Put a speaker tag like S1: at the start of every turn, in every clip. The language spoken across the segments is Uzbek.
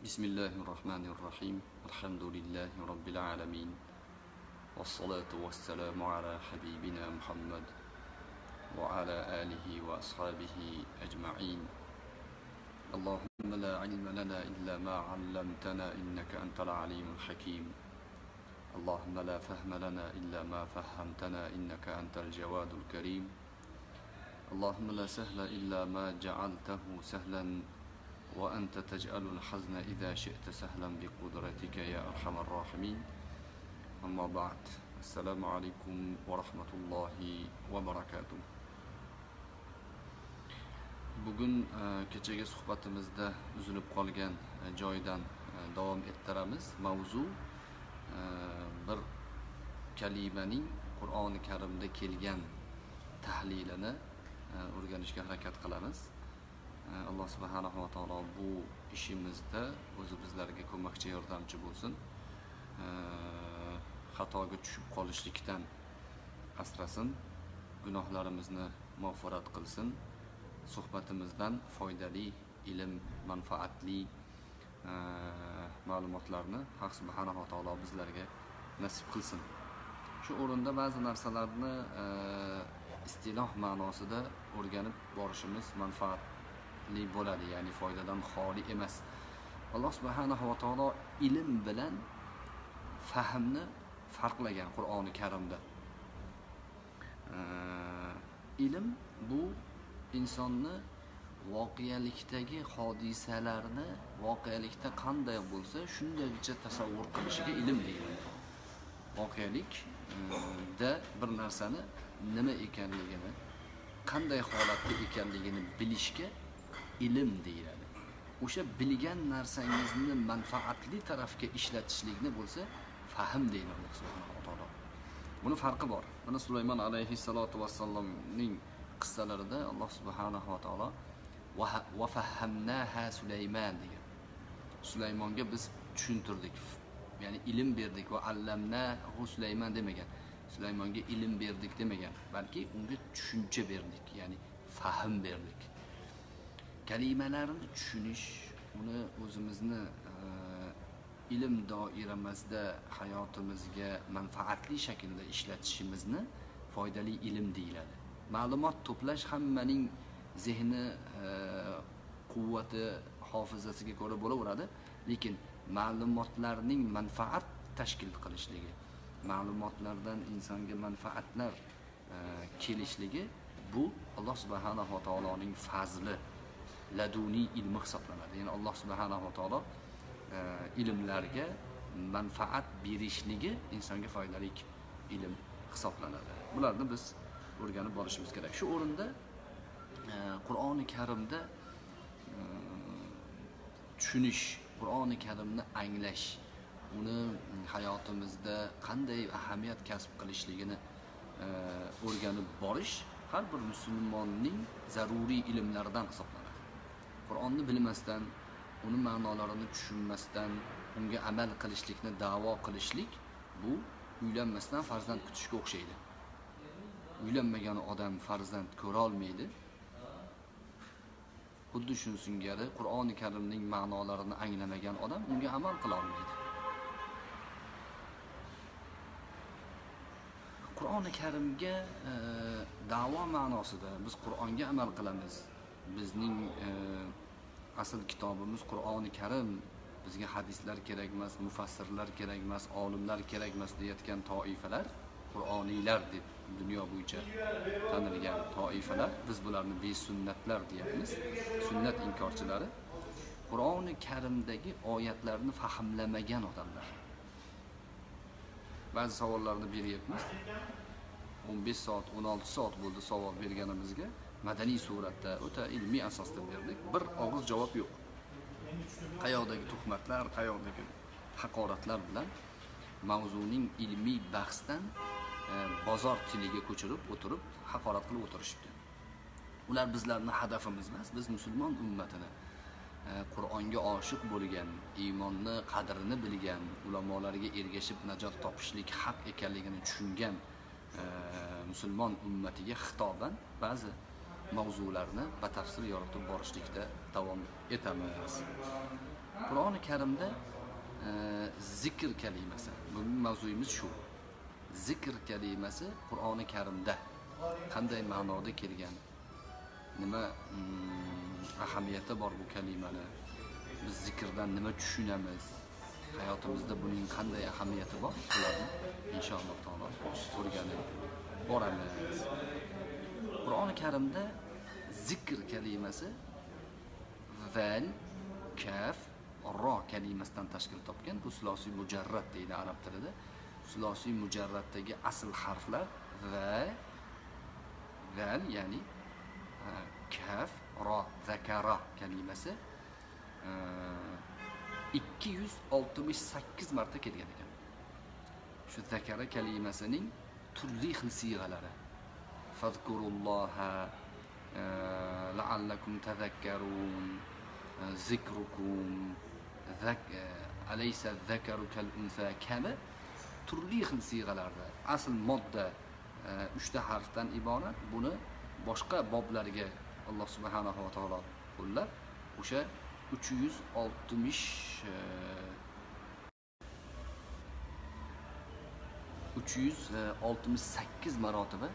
S1: بسم الله الرحمن الرحيم. الحمد لله رب العالمين. والصلاة والسلام على حبيبنا محمد وعلى آله وأصحابه أجمعين. اللهم لا علم لنا إلا ما علمتنا إنك أنت العليم الحكيم. اللهم لا فهم لنا إلا ما فهمتنا إنك أنت الجواد الكريم. اللهم لا سهل إلا ما جعلته سهلا وأنت تجعل الحزن إذا شئت سهلا بقدرتك يا أرحم الراحمين أما بعد السلام عليكم ورحمة الله وبركاته bugun e, kechagi suhbatimizda uzilib qolgan e, joyidan e, davom ettiramiz mavzu bir kalimaning qur'oni karimda kelgan tahlilini o'rganishga harakat qilamiz Alloh subhanahu va taolo bu ishimizda o'zi bizlarga ko'makchi yordamchi bo'lsin xatoga tushib qolishlikdan asrasin gunohlarimizni mag'firat qilsin suhbatimizdan foydali ilm manfaatli ma'lumotlarni haq subhanava taolo bizlarga nasib qilsin shu o'rinda ba'zi narsalarni istiloh ma'nosida o'rganib borishimiz manfaat manfaatli bo'ladi ya'ni foydadan xoli emas. Alloh subhanahu va taolo ilm bilan fahmni farqlagan qur'oni karimda. Ilm bu insonni voqealikdagi hodisalarni voqealikda qanday bo'lsa shundaycha tasavvur qilishiga ilm deyiladi. Voqealikda e, bir narsani nima ekanligini qanday holatda ekanligini bilishga ilm deyiladi. O'sha bilgan narsangizni manfaatli tarafga ishlatishlikni bo'lsa fahm deydi alloh subhanava taolo. Buni farqi bor. Mana sulaymon alayhissalotu vassalomning qissalarida alloh subhanahu va taolo va fahamnaha sulayman degan. Sulaymonga biz tushuntirdik. Ya'ni ilm berdik va allamnahu sulayman demagan. Sulaymonga ilm berdik demagan. Balki unga tushuncha berdik ya'ni fahm berdik. Kalimalarni tushunish uni o'zimizni e, ilm doiramizda hayotimizga manfaatli shaklda ishlatishimizni foydali ilm deyiladi. Ma'lumot to'plash hammaning zehni e, quvvati hofizasiga ko'ra bo'laveradi. Lekin ma'lumotlarning manfaat tashkil qilishligi ma'lumotlardan insonga manfaatlar e, kelishligi bu alloh subhanava taoloning fazli laduniy ilmi hisoblanadi. Ya'ni alloh subhanava taolo e, ilmlarga manfaat berishligi insonga foydali ilm hisoblanadi. Bularni biz o'rganib borishimiz kerak. Shu o'rinda e, qur'oni karimda e, tushunish qur'oni karimni anglash uni hayotimizda qanday ahamiyat kasb qilishligini o'rganib borish har bir musulmonning zaruriy ilmlaridan hisoblanadi. Qur'onni bilmasdan uni ma'nolarini tushunmasdan unga amal qilishlikni da'vo qilishlik bu uylanmasdan farzand kutishga o'xshaydi. Uylanmagan odam farzand ko'rolmaydi xuddi shuni singari qur'oni karimning ma'nolarini anglamagan odam unga amal qilolmaydi qur'oni karimga e, davo ma'nosida biz qur'onga amal qilamiz. Bizning e, asl kitobimiz qur'oni karim. Bizga hadislar kerak emas mufassirlar kerak emas olimlar kerak emas deyayotgan toifalar qur'oniylar deb dunyo bo'yicha tanilgan toifalar. Biz bularni besunnatlar deyapmiz. Sunnat inkorchilari qur'oni karimdagi oyatlarni fahmlamagan odamlar. Ba'zi savollarni beryapmiz. o'n besh soat o'n olti soat bo'ldi savol berganimizga. Madaniy suratda e, o'ta ilmiy asosda berdik. Bir og'iz javob yo'q. Qayoqdagi tuhmatlar qayoqdagi haqoratlar bilan mavzuning ilmiy bahsdan e, bozor tiliga ko'chirib o'tirib haqorat qilib o'tirishibdi. Ular bizlarni hadafimiz emas biz musulmon ummatini e, qur'onga oshiq bo'lgan iymonni qadrini bilgan ulamolarga ergashib najot topishlik haq ekanligini tushungan e, musulmon ummatiga xitoban ba'zi mavzularni batafsil yoritib borishlikda davom etamiz. Qur'oni karimda e, zikr kalimasi bugungi mavzuyimiz shu. Zikr kalimasi qur'oni karimda qanday ma'noda kelgan? Nima mm, ahamiyati bor bu kalimani? Biz zikrdan nima tushunamiz? Hayotimizda buning qanday ahamiyati bor? Bularni inshaalloh taolo o'rganib boramiz. Qur'oni karimda zikr kalimasi val kaf ro kalimasidan tashkil topgan. Bu silosiy mujarrad deydi arab tilida. Silosiy mujarraddagi asl harflar va val ya'ni e, kaf ro zakara kalimasi e, ikki yuz oltmish sakkiz marta kelgan ekan. Shu zakara kalimasining turli xil siyg'alari. Fazkurulloha لعلكم تذكرون zikrukum alaysa zakaru kal unsa kabi turli xil siyg'alarda asl modda uchta harfdan iborat buni boshqa boblarga alloh subhanahu va taolo qo'llab o'sha uch yuz oltmish uch yuz oltmish sakkiz marotaba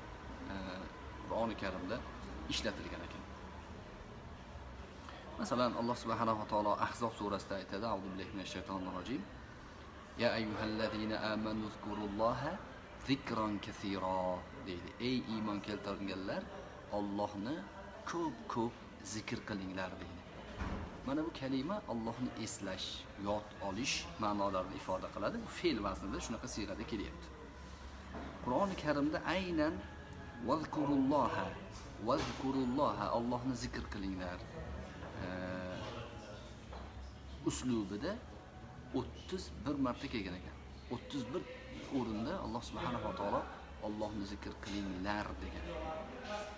S1: qur'oni karimda ishlatilgan ekan. Masalan alloh subhanahu va taolo ahzob surasida aytadi billahi minash shaytonir rojim ya ayyuhallazina amanu zkurulloha zikron kasiro deydi. Ey iymon keltirganlar ollohni ko'p ko'p zikr qilinglar deydi. Mana bu kalima Allohni eslash yod olish ma'nolarini ifoda qiladi. Bu fe'l vaznida shunaqa siyrada kelyapti. Qur'oni karimda aynan vazkurulloha vazkurulloha Allohni zikr qilinglar. Uslubida 31 marta kelgan ekan. 31 o'rinda Alloh subhanahu va taolo Allohni zikr qilinglar degan.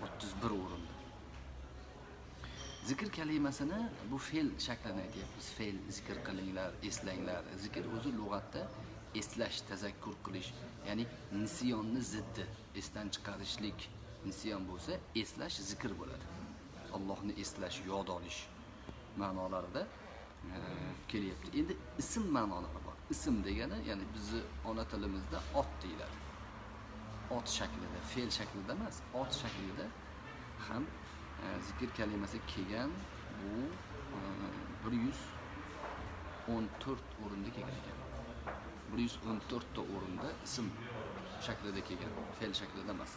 S1: 31 o'rinda. Zikr kalimasini bu fe'l shaklini aytyapmiz. Fe'l zikr qilinglar eslanglar. Zikr o'zi lug'atda eslash tazakkur qilish ya'ni nisyonni ziddi esdan chiqarishlik nisyon bo'lsa eslash zikr bo'ladi. Allohni eslash yod olish ma'nolarida e, kelyapti. Endi ism ma'nolari bor. Ism degani ya'ni bizni ona tilimizda ot deyiladi. Ot shaklida fe'l shaklida emas ot shaklida ham e, zikr kalimasi kelgan bu e, bir yuz o'n to'rt o'rinda kelgan ekan. Bir yuz o'n to'rtta o'rinda ism shaklida kelgan fe'l shaklida emas.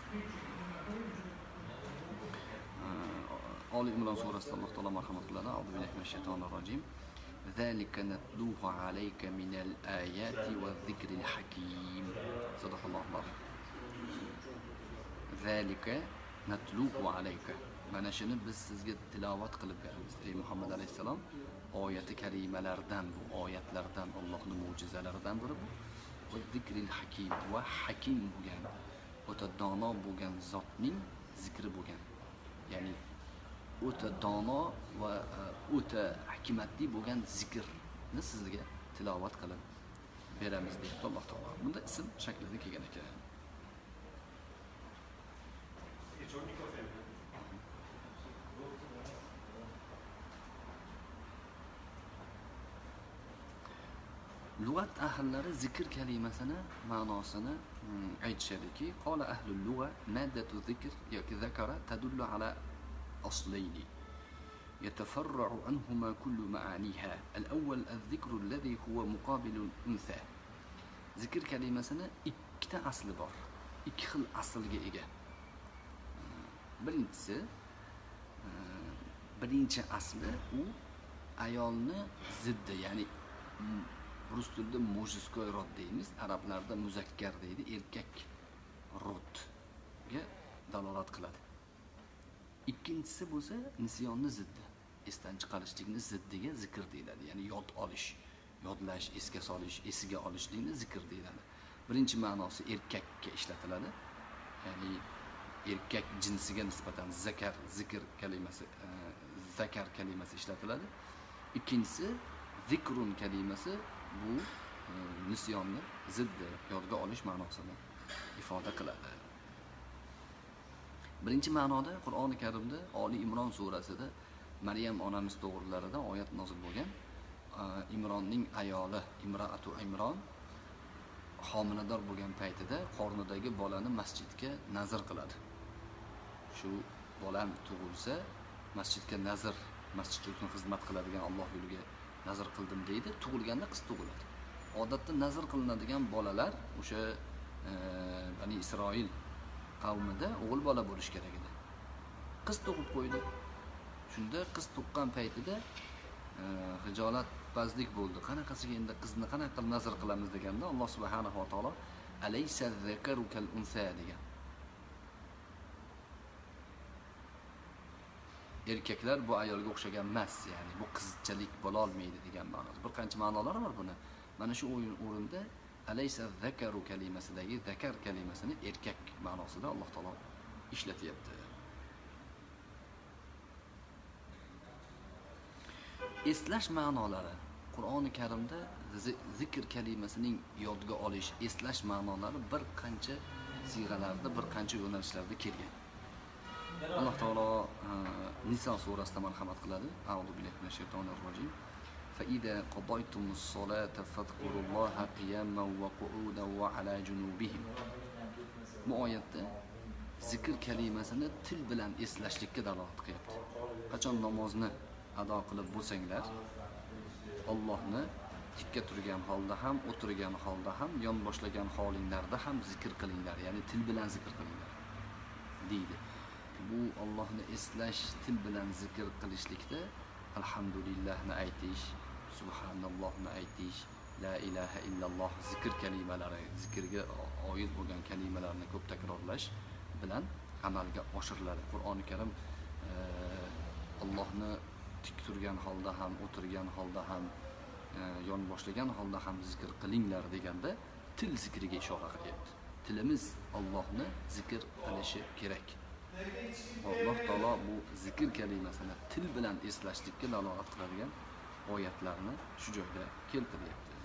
S1: Oli imron surasida alloh taolo marhamat qiladi auzu billahi minash shaytonir rojim ذلك نتلوه عليك من الآيات والذكر الحكيم صدق الله العظيم zalika natluhu alayka mana shuni biz sizga tilovat qilib beramiz ey muhammad alayhissalom oyati karimalardan bu oyatlardan allohni mo'jizalaridan biri bu va zikril hakim va hakim bo'lgan o'ta dono bo'lgan zotning zikri bo'lgan ya'ni o'ta dono va e, o'ta hikmatli bo'lgan zikrni sizga tilovat qilib beramiz deyapti alloh taolo. Bunda ism shaklida kelgan ekan. Lug'at ahllari zikr kalimasini ma'nosini mm, aytishadiki qola ahlul lug'a maddatu zikr yoki zakara tadullu ala أصلين يتفرع عنهما كل معانيها الأول الذكر الذي هو مقابل الأنثى ذكر كلمة ikkita asli bor ikki xil aslga ega birinchisi e, birinchi asli u ayolni ziddi ya'ni m, rus tilida mujskoy rod deymiz arablarda muzakkar deydi erkak rodga dalolat qiladi ikkinchisi bo'lsa nisyonni ziddi. Esdan chiqarishlikni ziddiga zikr deyiladi. Ya'ni yod olish yodlash esga solish esiga olishlikni zikr deyiladi. Birinchi ma'nosi erkakka ishlatiladi. Ya'ni erkak jinsiga nisbatan zakar zikr kalimasi e, zakar kalimasi ishlatiladi. Ikkinchisi zikrun kalimasi bu e, nisyonni ziddi yodga olish ma'nosini ifoda qiladi. Birinchi ma'noda qur'oni karimda oliy imron surasida maryam onamiz to'g'rilarida oyat nozil bo'lgan. Imronning ayoli imroatu imron homilador bo'lgan paytida qornidagi bolani masjidga nazr qiladi. Shu bolam tug'ilsa masjidga nazr masjid uchun xizmat qiladigan alloh yo'liga nazr qildim deydi. Tug'ilganda qiz tug'iladi. Odatda nazr qilinadigan bolalar o'sha e, bani isroil qavmida o'g'il bola bo'lishi kerak edi. Qiz tug'ib qo'ydi. Shunda qiz tuqqan paytida e, hijolatpazlik bo'ldi. Qanaqasiga endi qizni qanaqa qilib nazr qilamiz deganda alloh subhanahu va taolo alaysa zakaru kal unsa degan. Erkaklar bu ayolga o'xshagan emas ya'ni bu qizchalik bo'lolmaydi degan ma'noda bir qancha ma'nolar bor buni. Mana shu o'yin o'rinda alaysa zakaru kalimasidagi zakar kalimasini erkak ma'nosida alloh taolo ishlatyapti. Eslash ma'nolari. Qur'oni karimda zikr kalimasining yodga olish eslash ma'nolari bir qancha siyg'alarda bir qancha yo'nalishlarda kelgan. Alloh taolo e, niso surasida marhamat qiladi. Audu billahi minash shaytonir rojim. فإذا قضيتم الصلاة فاذكروا الله قياما وقعودا وعلى جنوبهم bu oyatda zikr kalimasini til bilan eslashlikka dalolat qilyapti qachon namozni ado qilib bo'lsanglar ollohni tikka turgan holda ham o'tirgan holda ham yonboshlagan holinglarda ham zikr qilinglar ya'ni til bilan zikr qilinglar deydi bu ollohni eslash til bilan zikr qilishlikda alhamdulillahni aytish subhanallohni aytish la ilaha illalloh zikr kalimalari zikrga oid bo'lgan kalimalarni ko'p takrorlash bilan amalga oshiriladi. Qur'oni karim eh, allohni tik turgan holda ham o'tirgan holda ham eh, yon yonboshlagan holda ham zikr qilinglar deganda til zikriga ishora qilyapti. Tilimiz ollohni zikr qilishi kerak. Alloh taolo bu zikr kalimasini til bilan eslashlikka dalolat qiladigan oyatlarni shu joyda keltiryapti.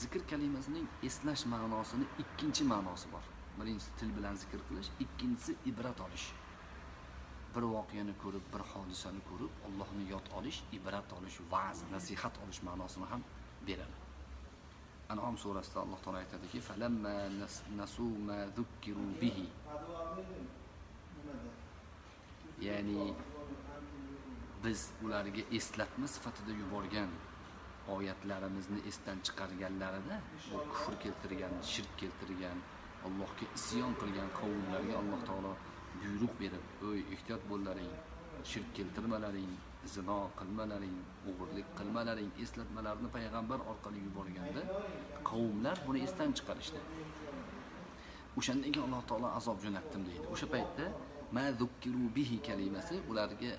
S1: Zikr kalimasining eslash ma'nosini ikkinchi ma'nosi bor. Birinchisi til bilan zikr qilish ikkinchisi ibrat olish. Bir voqeani ko'rib bir hodisani ko'rib allohni yod olish ibrat olish va'z nasihat olish ma'nosini ham beradi. Anom surasida alloh taolo aytadiki falamma nas- nasu ma zukkiru bihi ya'ni biz ularga eslatma sifatida yuborgan oyatlarimizni esdan chiqarganlarida bu kufr keltirgan shirk keltirgan allohga isyon qilgan qavmlarga alloh taolo buyruq berib ey ehtiyot bo'llaring shirk keltirmalaring zino qilmalaring o'g'irlik qilmalaring eslatmalarni payg'ambar orqali yuborganda qavmlar buni esdan chiqarishdi. O'shandan keyin alloh taolo azob jo'natdim deydi. O'sha paytda ma zukkiru bihi kalimasi ularga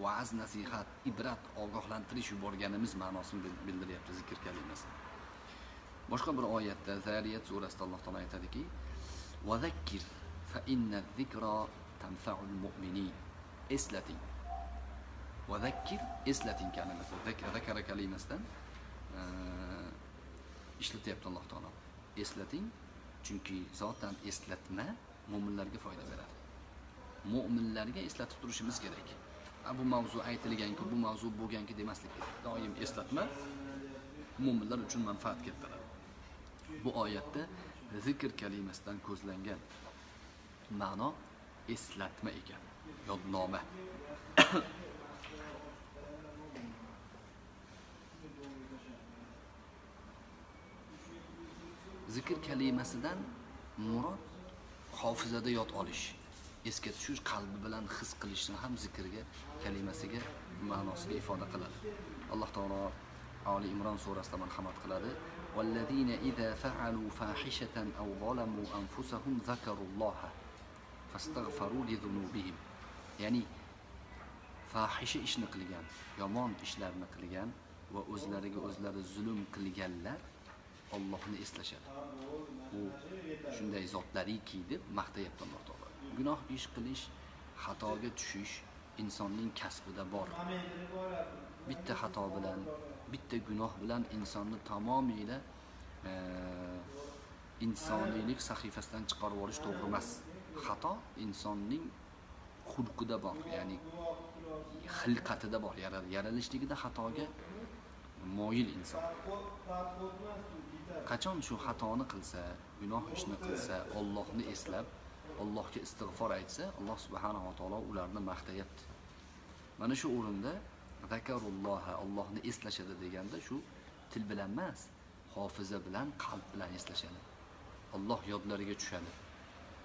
S1: va'z nasihat ibrat ogohlantirish yuborganimiz ma'nosini bildiryapti zikr kalimasi. Boshqa bir oyatda zariyat surasida alloh taolo aytadiki vazakkir fa inna zikra tanfaul mu'minin. Eslating. Vazakkir eslating kalimasi. Zakara kalimasidan ishlatyapti alloh taolo. Eslating chunki zotan eslatma mo'minlarga foyda beradi. Mo'minlarga eslatib turishimiz kerak. Bu mavzu aytilganku bu mavzu bo'lganki demaslik kerak. Doim eslatma mo'minlar uchun manfaat keltiradi. Bu oyatda zikr kalimasidan ko'zlangan ma'no eslatma ekan yodnoma. Zikr kalimasidan murod hofizada yod olish. esga tushish qalbi bilan his qilishni ham zikrga kalimasiga ma'nosiga ifoda qiladi alloh taolo oli imron surasida marhamat qiladi والذين إذا فعلوا فاحشة أو ظلموا أنفسهم ذكروا الله فاستغفروا لذنوبهم ya'ni fohisha ishni qilgan yomon ishlarni qilgan va o'zlariga o'zlari zulm qilganlar ollohni eslashadi u shunday zotlariki deb maqtayapti alloh taolo gunoh ish qilish xatoga tushish insonning kasbida bor. Bitta xato bilan bitta gunoh bilan insonni tamomiyla e, insoniylik sahifasidan chiqarib yuborish to'g'ri emas. Xato insonning xulqida bor ya'ni xilqatida bor yaralishligida xatoga moyil inson. Qachon shu xatoni qilsa gunoh ishni qilsa ollohni eslab allohga istig'for aytsa alloh subhanava taolo ularni maqtayapti. Mana shu o'rinda zakarulloha allohni eslashadi deganda shu til bilan emas hofiza bilan qalb bilan eslashadi. Alloh yodlariga tushadi.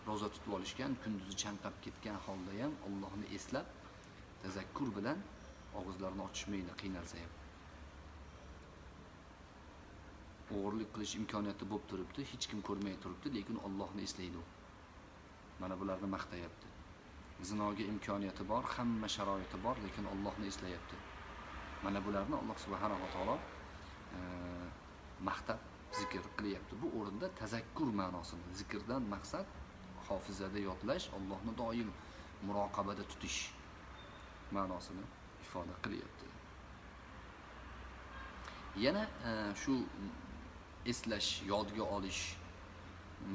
S1: Ro'za tutib olishgan kunduzi chanqab ketgan holda ham allohni eslab tazakkur bilan og'izlarini ochishmaydi qiynalsa ham. O'g'irlik qilish imkoniyati bo'lib turibdi hech kim ko'rmay turibdi lekin ollohni eslaydi u. mana bularni maqtayapti. Zinoga imkoniyati bor hamma sharoiti bor lekin ollohni eslayapti. Mana bularni alloh subhanava taolo e, maqtab zikr qilyapti. Bu o'rinda tazakkur ma'nosini zikrdan maqsad hofizada yodlash allohni doim muroqabada tutish ma'nosini ifoda qilyapti. Yana e, shu eslash yodga olish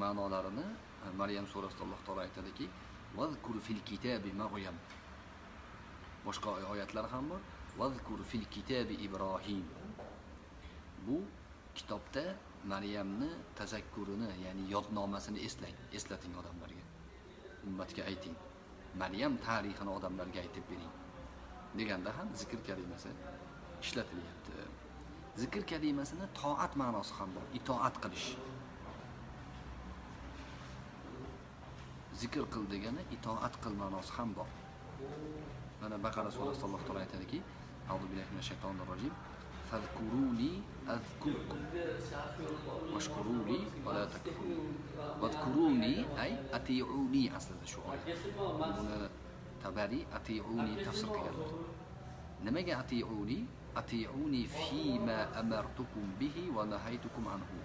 S1: ma'nolarini maryam surasida alloh taolo aytadiki vazkur fil kitabi maryam. Boshqa oyatlar ham bor. Vazkur fil kitabi ibrohim bu kitobda maryamni tazakkurini ya'ni yodnomasini eslang eslating odamlarga. Ummatga ayting maryam tarixini odamlarga aytib bering. Deganda ham zikr kalimasi ishlatilyapti. Zikr kalimasini toat ma'nosi ham bor itoat qilish. Zikr qil degani itoat qil ma'nosi ham bor. Mana baqara surasida alloh taolo aytadiki auzu billahi minash shaytonir rojim fazkuruni azkurkum. Washkuruli va la takfurun. Vadkuruni ay atiuni aslida shu oyat buni tabari atiuni tafsir qilganlar nimaga atiuni atiuni fima amartukum bihi va nahaytukum anhu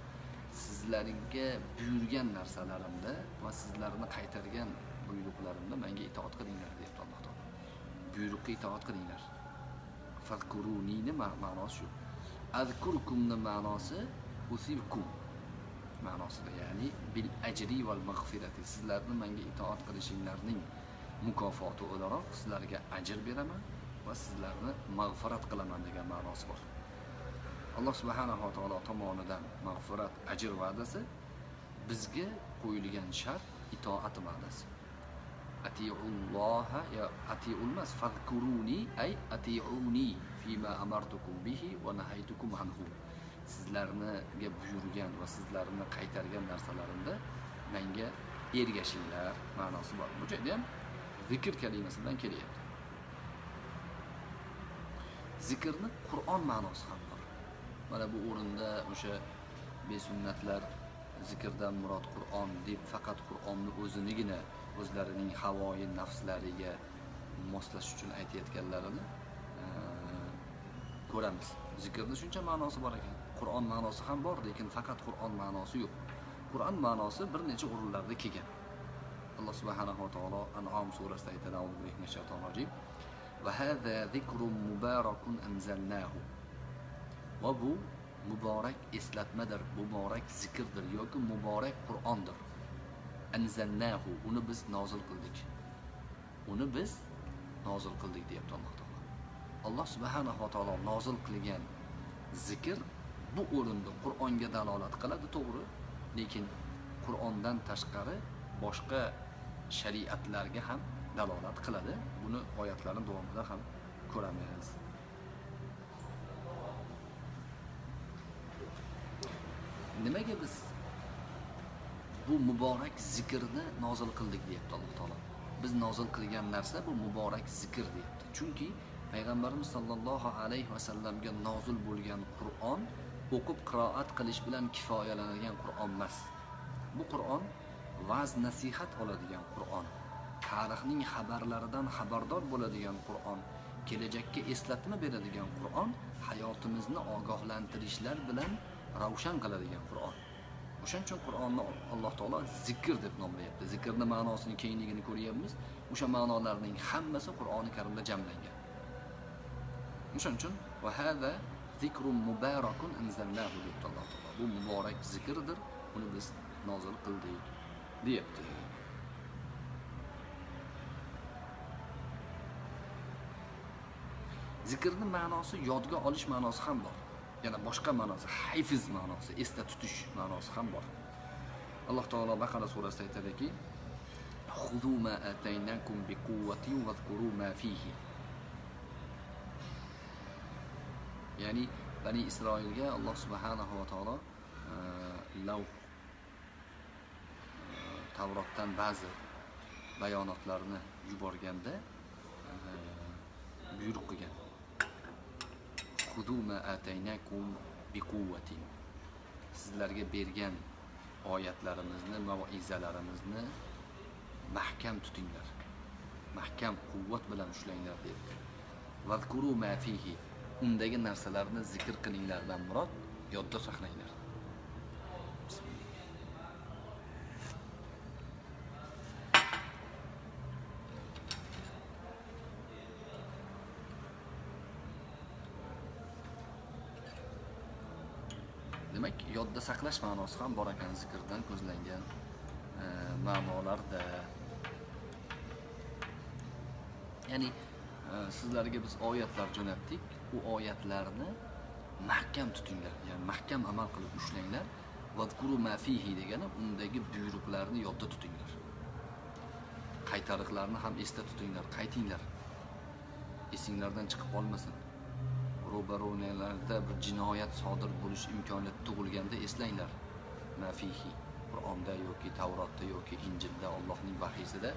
S1: sizlarga buyurgan narsalarimda va sizlarni qaytargan buyruqlarimda menga itoat qilinglar deyapti alloh taolo buyruqqa itoat qilinglar. Fazkurunini ma'nosi shu. Azkurkumni ma'nosi usibkum ma'nosida ya'ni bil ajri val mag'firati. Sizlarni menga itoat qilishinglarning mukofoti o'laroq sizlarga ajr beraman va sizlarni mag'firat qilaman degan ma'nosi bor. Alloh subhanava taolo tomonidan mag'firat ajr va'dasi bizga qo'yilgan shart itoat va'dasi. Atiulloha ya atiulmas fadkuruni ay atiuni fima amartukum bihi va nahaytukum anhu. Sizlarniga buyurgan va sizlarni qaytargan narsalarimda menga ergashinglar ma'nosi bor. Bu joyda ham zikr kalimasidan kelyapti. Zikrni qur'on ma'nosi ham mana bu o'rinda o'sha besunnatlar zikrdan murod qur'on deb faqat qur'onni o'zinigina o'zlarining havoyi nafslariga moslash uchun aytayotganlarini ko'ramiz. Zikrni shuncha ma'nosi bor ekan. Qur'on ma'nosi ham bor lekin faqat qur'on ma'nosi yo'q. Qur'on ma'nosi bir necha o'rinlarda kelgan. Alloh subhanahu va taolo anom surasida aytadi va hada zikrun mubarakun anzalnahu. Va bu muborak eslatmadir muborak zikrdir yoki muborak qur'ondir. Anzalnahu uni biz nozil qildik. Uni biz nozil qildik deyapti alloh taolo. Alloh subhanahu va taolo nozil qilgan zikr bu o'rinda qur'onga dalolat qiladi to'g'ri. Lekin qur'ondan tashqari boshqa shariatlarga ham dalolat qiladi. Buni oyatlarni davomida ham ko'ramiz. Nimaga biz bu muborak zikrni nozil qildik deyapti alloh taolo. Biz nozil qilgan narsa bu muborak zikr deyapti. Chunki payg'ambarimiz sollallohu alayhi vasallamga nozil bo'lgan qur'on o'qib qiroat qilish bilan kifoyalanadigan qur'on emas. Bu qur'on va'z nasihat oladigan qur'on tarixning xabarlaridan xabardor bo'ladigan qur'on kelajakka eslatma beradigan qur'on hayotimizni ogohlantirishlar bilan ravshan qiladigan qur'on. O'shaning uchun qur'onni alloh taolo zikr deb nomlayapti. Zikrni ma'nosini kengligini ko'ryapmiz. O'sha ma'nolarning hammasi qur'oni karimda jamlangan. O'shaning uchun va hada zikrun mubarakun anzalnahu debdi alloh taolo. Bu muborak zikrdir Buni biz nozil qildik deyapti. Zikrni ma'nosi yodga olish ma'nosi ham bor. Yana boshqa ma'nosi hayfiz ma'nosi esda tutish ma'nosi ham bor alloh taolo baqara surasida aytadiki "Xudu ma ataynakum biquwwatin wadhkuru ma fihi." ya'ni bani isroilga alloh subhanahu va taolo e, lav e, tavrotdan ba'zi bayonotlarni yuborganda e, buyruq qilgan "Xudu ma ataynakum biquwwatin." sizlarga bergan oyatlarimizni mavoizalarimizni mahkam tutinglar. Mahkam quvvat bilan ushlanglar dedi. Vazkuru ma fihi. Undagi narsalarni zikr qilinglardan murod yodda saqlanglar. Demak yodda saqlash ma'nosi ham bor ekan zikrdan ko'zlangan e, ma'nolarda ya'ni e, sizlarga biz oyatlar jo'natdik. U oyatlarni mahkam tutinglar ya'ni mahkam amal qilib ushlanglar. Vadkuru mafihi degani undagi buyruqlarni yodda tutinglar. Qaytariqlarni ham esda tutinglar qaytinglar. Esinglardan chiqib qolmasin ro'baro'nalarda bir jinoyat sodir bo'lish imkoniyati tug'ilganda eslanglar. Mafihi qur'onda yoki tavrotda yoki injilda allohning vahiysida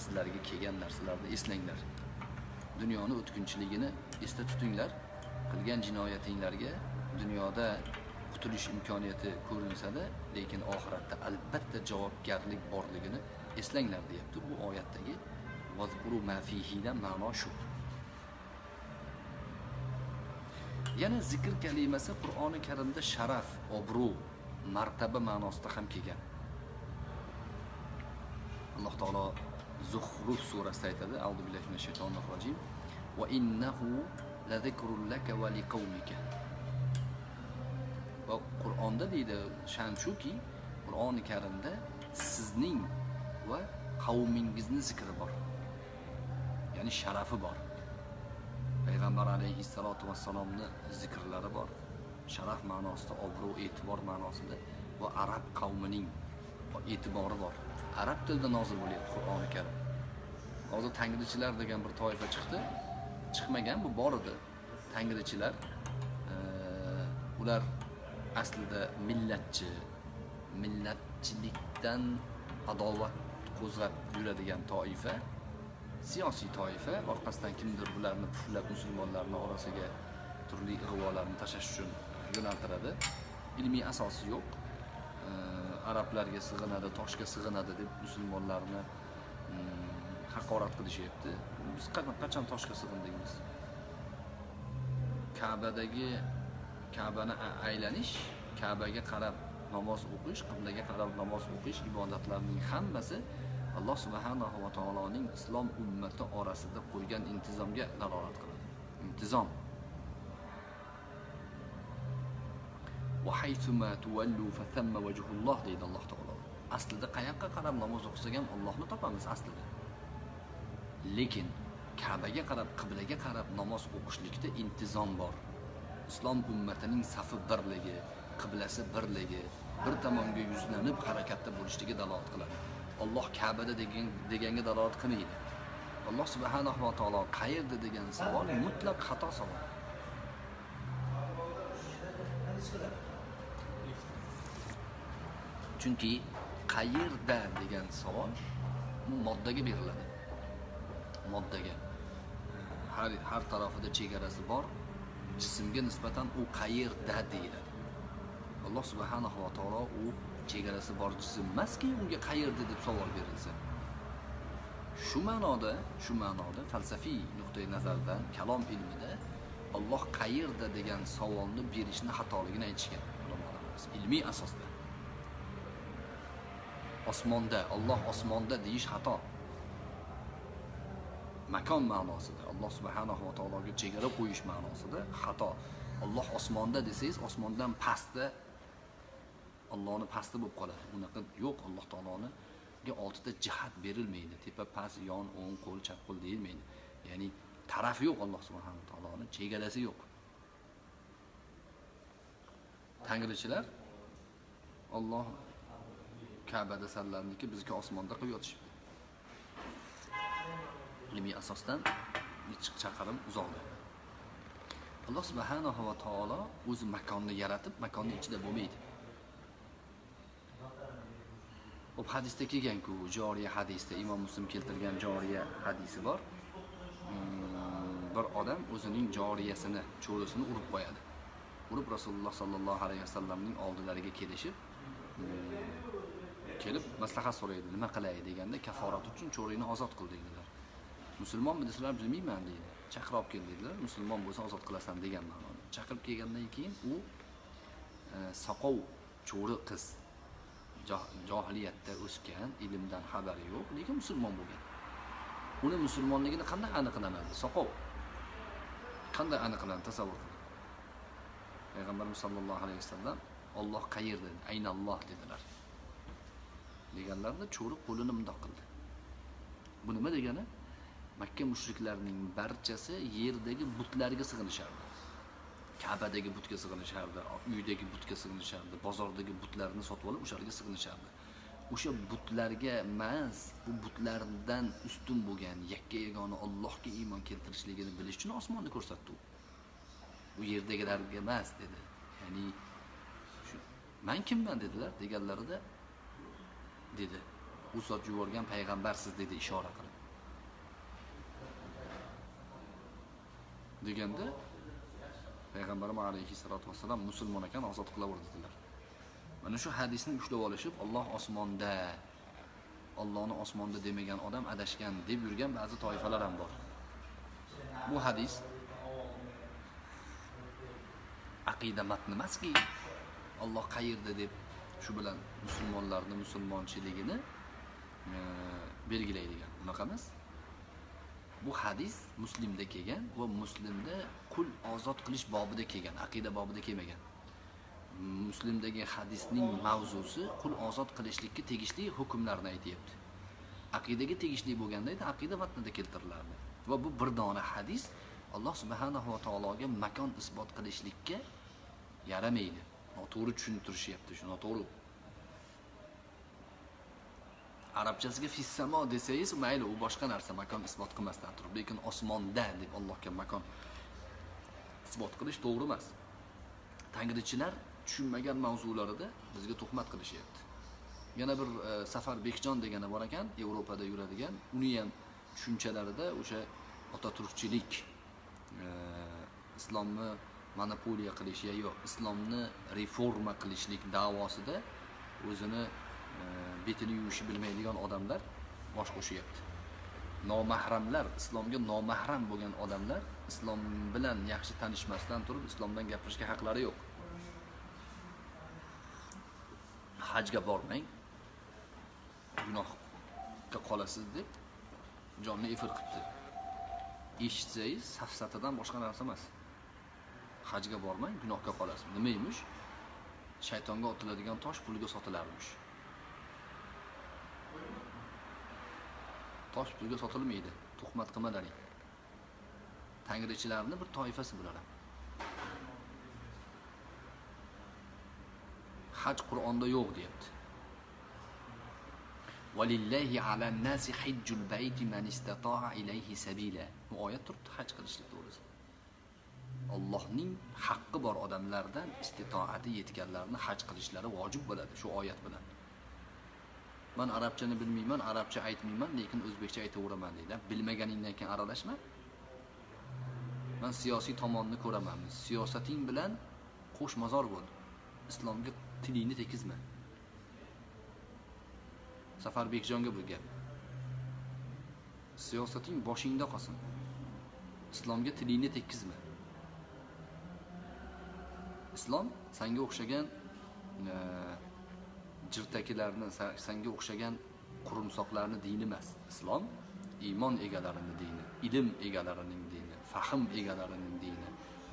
S1: sizlarga kelgan narsalarni eslanglar. Dunyoni o'tkinchiligini esda tutinglar. Qilgan jinoyatinglarga dunyoda qutulish imkoniyati ko'rinsada lekin oxiratda albatta javobgarlik borligini eslanglar deyapti bu oyatdagi. Vazkuru mafihidan ma'no shu yana zikr kalimasi qur'oni karimda sharaf obro' martaba ma'nosida ham kelgan. Alloh taolo zuhruf surasida aytadi audu billahi minash shaytonir rojim va innahu lazikrun laka va liqaumika va qur'onda deydi shan shuki qur'oni karimda sizning va qavmingizni zikri bor. Ya'ni sharafi bor. Payg'ambar alayhissalotu vassalomni zikrlari bor. Sharaf ma'nosida obro' e'tibor ma'nosida va arab qavmining e'tibori bor. Arab tilida nozil bo'lyapti qur'oni karim. Hozir tangrichilar degan bir toifa chiqdi. Chiqmagan bu bor edi. Tangrichilar ular aslida millatchi millatchilikdan adovat qo'zg'ab yuradigan toifa. Siyosiy toifa orqasidan kimdir bularni puflab musulmonlarni orasiga turli ig'volarni tashlash uchun yo'naltiradi. Ilmiy asosi yo'q. Arablarga sig'inadi toshga sig'inadi deb musulmonlarni mm, haqorat qilishyapti. Biz qachon toshga sig'indikmiz kabadagi kabani aylanish kabaga qarab namoz o'qish qiblaga qarab namoz o'qish ibodatlarning hammasi alloh subhanahu va taoloning islom ummati orasida qo'ygan intizomga dalolat qiladi. Intizom. Deydi alloh taolo. Aslida qayoqqa qarab namoz o'qisak ham ollohni topamiz aslida. Lekin kabaga qarab qiblaga qarab namoz o'qishlikda intizom bor. Islom ummatining safi birligi qiblasi birligi bir tomonga yuzlanib harakatda bo'lishligi dalolat qiladi. Olloh kabada degan deganga dalolat qilmaydi. Alloh subhanahu va taolo qayerda degan savol mutlaq xato savol. Chunki qayerda degan savol moddaga beriladi. Moddaga. Har har tarafida chegarasi bor jismga nisbatan u qayerda deyiladi. Alloh subhanahu va taolo u chegarasi bor jism emaski unga qayerda deb savol berilsa. Shu ma'noda shu ma'noda falsafiy nuqtai nazardan kalom ilmida olloh qayerda degan savolni berishni xatoligini aytishgan ulamolarimiz ilmiy asosda. Osmonda olloh osmonda deyish xato. Makon ma'nosida alloh subhanahu va taologa chegara qo'yish ma'nosida xato. Olloh osmonda desangiz osmondan pastda ollohni pasti bo'lib qoladi. Unaqa yo'q alloh taoloniga oltita jihat berilmaydi. Tepa past yon o'ng qo'l chap qo'l deyilmaydi. Ya'ni tarafi yo'q alloh subhanahu taoloni chegarasi yo'q. Tangrichilar olloh kabada sallarniki bizniki osmonda qilib yotishibdi. Ilmiy asosdan necha chaqirim uzoqda. Alloh subhanava taolo o'zi makonni yaratib makonni ichida bo'lmaydi. Hop hadisda kelganku joriya hadisda imom muslim keltirgan joriya hadisi bor. Hmm, bir odam o'zining joriyasini cho'risini urib qo'yadi. Urib rasululloh sollallohu alayhi vasallamning oldilariga kelishib hmm, kelib maslahat so'raydi nima qilay deganda kaforat uchun cho'ringni ozod qil deydilar. Musulmonmi desalar bilmayman deydi. Chaqirib olib kel deydilar musulmon bo'lsa ozod qilasan degan ma'noda. Chaqirib kelgandan keyin u e, soqov cho'ri qiz johiliyatda o'sgan ilmdan xabari yo'q lekin musulmon bo'lgan. Uni musulmonligini qanday aniqlanadi? Soqov. Qanday aniqlanadi? Tasavvur qiling. Payg'ambarimiz sollallohu alayhi vasallam olloh qayerda? aynalloh dedilar. Deganlarida cho'ri qo'lini mundoq qildi. Bu nima degani? Makka mushriklarining barchasi yerdagi butlarga sig'inishardi. Kabadagi butga sig'inishardi uydagi butga sig'inishardi bozordagi butlarni sotib olib o'shalarga sig'inishardi. O'sha butlarga emas bu butlardan ustun bo'lgan yakka yagona ollohga iymon keltirishligini bilish uchun osmonni ko'rsatdi u. Bu yerdagilarga emas dedi. Ya'ni shu man kimman? dedilar. Deganlarida dedi u zot yuborgan payg'ambarsiz dedi ishora qilib. Deganda payg'ambarimiz alayhissalotu vassalam musulmon ekan ozod qilaver dedilar. Mana shu hadisni ushlab olishib olloh osmonda ollohni osmonda demagan odam adashgan deb yurgan ba'zi toifalar ham bor. Bu hadis aqida matni emaski olloh qayerda deb shu bilan musulmonlarni musulmonchiligini e, belgilaydigan. Unaqa emas. Bu hadis muslimda kelgan va muslimda qul ozod qilish bobida kelgan aqida bobida kelmagan. Muslimdagi hadisning mavzusi qul ozod qilishlikka tegishli hukmlarni aytyapti. Aqidaga tegishli bo'lganda edi aqida matnida keltirilardi. Va bu bir dona hadis alloh subhanahu va taologa makon isbot qilishlikka yaramaydi. Noto'g'ri tushuntirishyapti shu noto'g'ri. Arabchasiga fissamo desangiz mayli u boshqa narsa makon isbot qilmasdan turib lekin osmonda deb allohga makon isbot qilish to'g'ri emas. Tangrichilar tushunmagan mavzularida bizga tuhmat qilishyapti. Yana bir e, safar bekjon degani bor ekan yevropada yuradigan uni ham tushunchalarida o'sha otaturkchilik e, islomni monopoliya qilish ya yo'q islomni reforma qilishlik davosida o'zini e, betini yuvishni bilmaydigan odamlar bosh qo'shyapti. Nomahramlar islomga nomahram bo'lgan odamlar islom bilan yaxshi tanishmasdan turib islomdan gapirishga haqlari yo'q. Hajga bormang gunohga qolasiz deb jonni efir qilibdi. Eshitsangiz safsatadan boshqa narsa emas. Hajga bormang gunohga qolasiz. Nima emish shaytonga otiladigan tosh pulga sotilarmish. Tosh pulga sotilmaydi. Tuhmat qilmalaring. Tangrichilarni bir toifasi bular ham haj qur'onda yo'q deyapti. Valillahi ala nasi hijjul bayti man istata'a ilayhi sabila. Bu oyat turibdi haj qilishlik to'g'risida. Allohning haqqi bor odamlardan istitoati yetganlarni haj qilishlari vojib bo'ladi shu oyat bilan. Man arabchani bilmayman arabcha aytmayman lekin o'zbekcha aytaveraman deydi. Bilmaganingdan keyin aralashma. Man siyosiy tomonni ko'raman. Siyosating bilan qo'shmazor bo'l islomga tilingni tekizma. Safarbekjonga bu gap. Siyosating boshingda qolsin. Islomga tilingni tekkizma islom sanga o'xshagan e, jirtakilarni sanga o'xshagan qurumsoqlarni dini emas. Islom iymon egalarini dini ilm egalarining dini fahm egalarining dini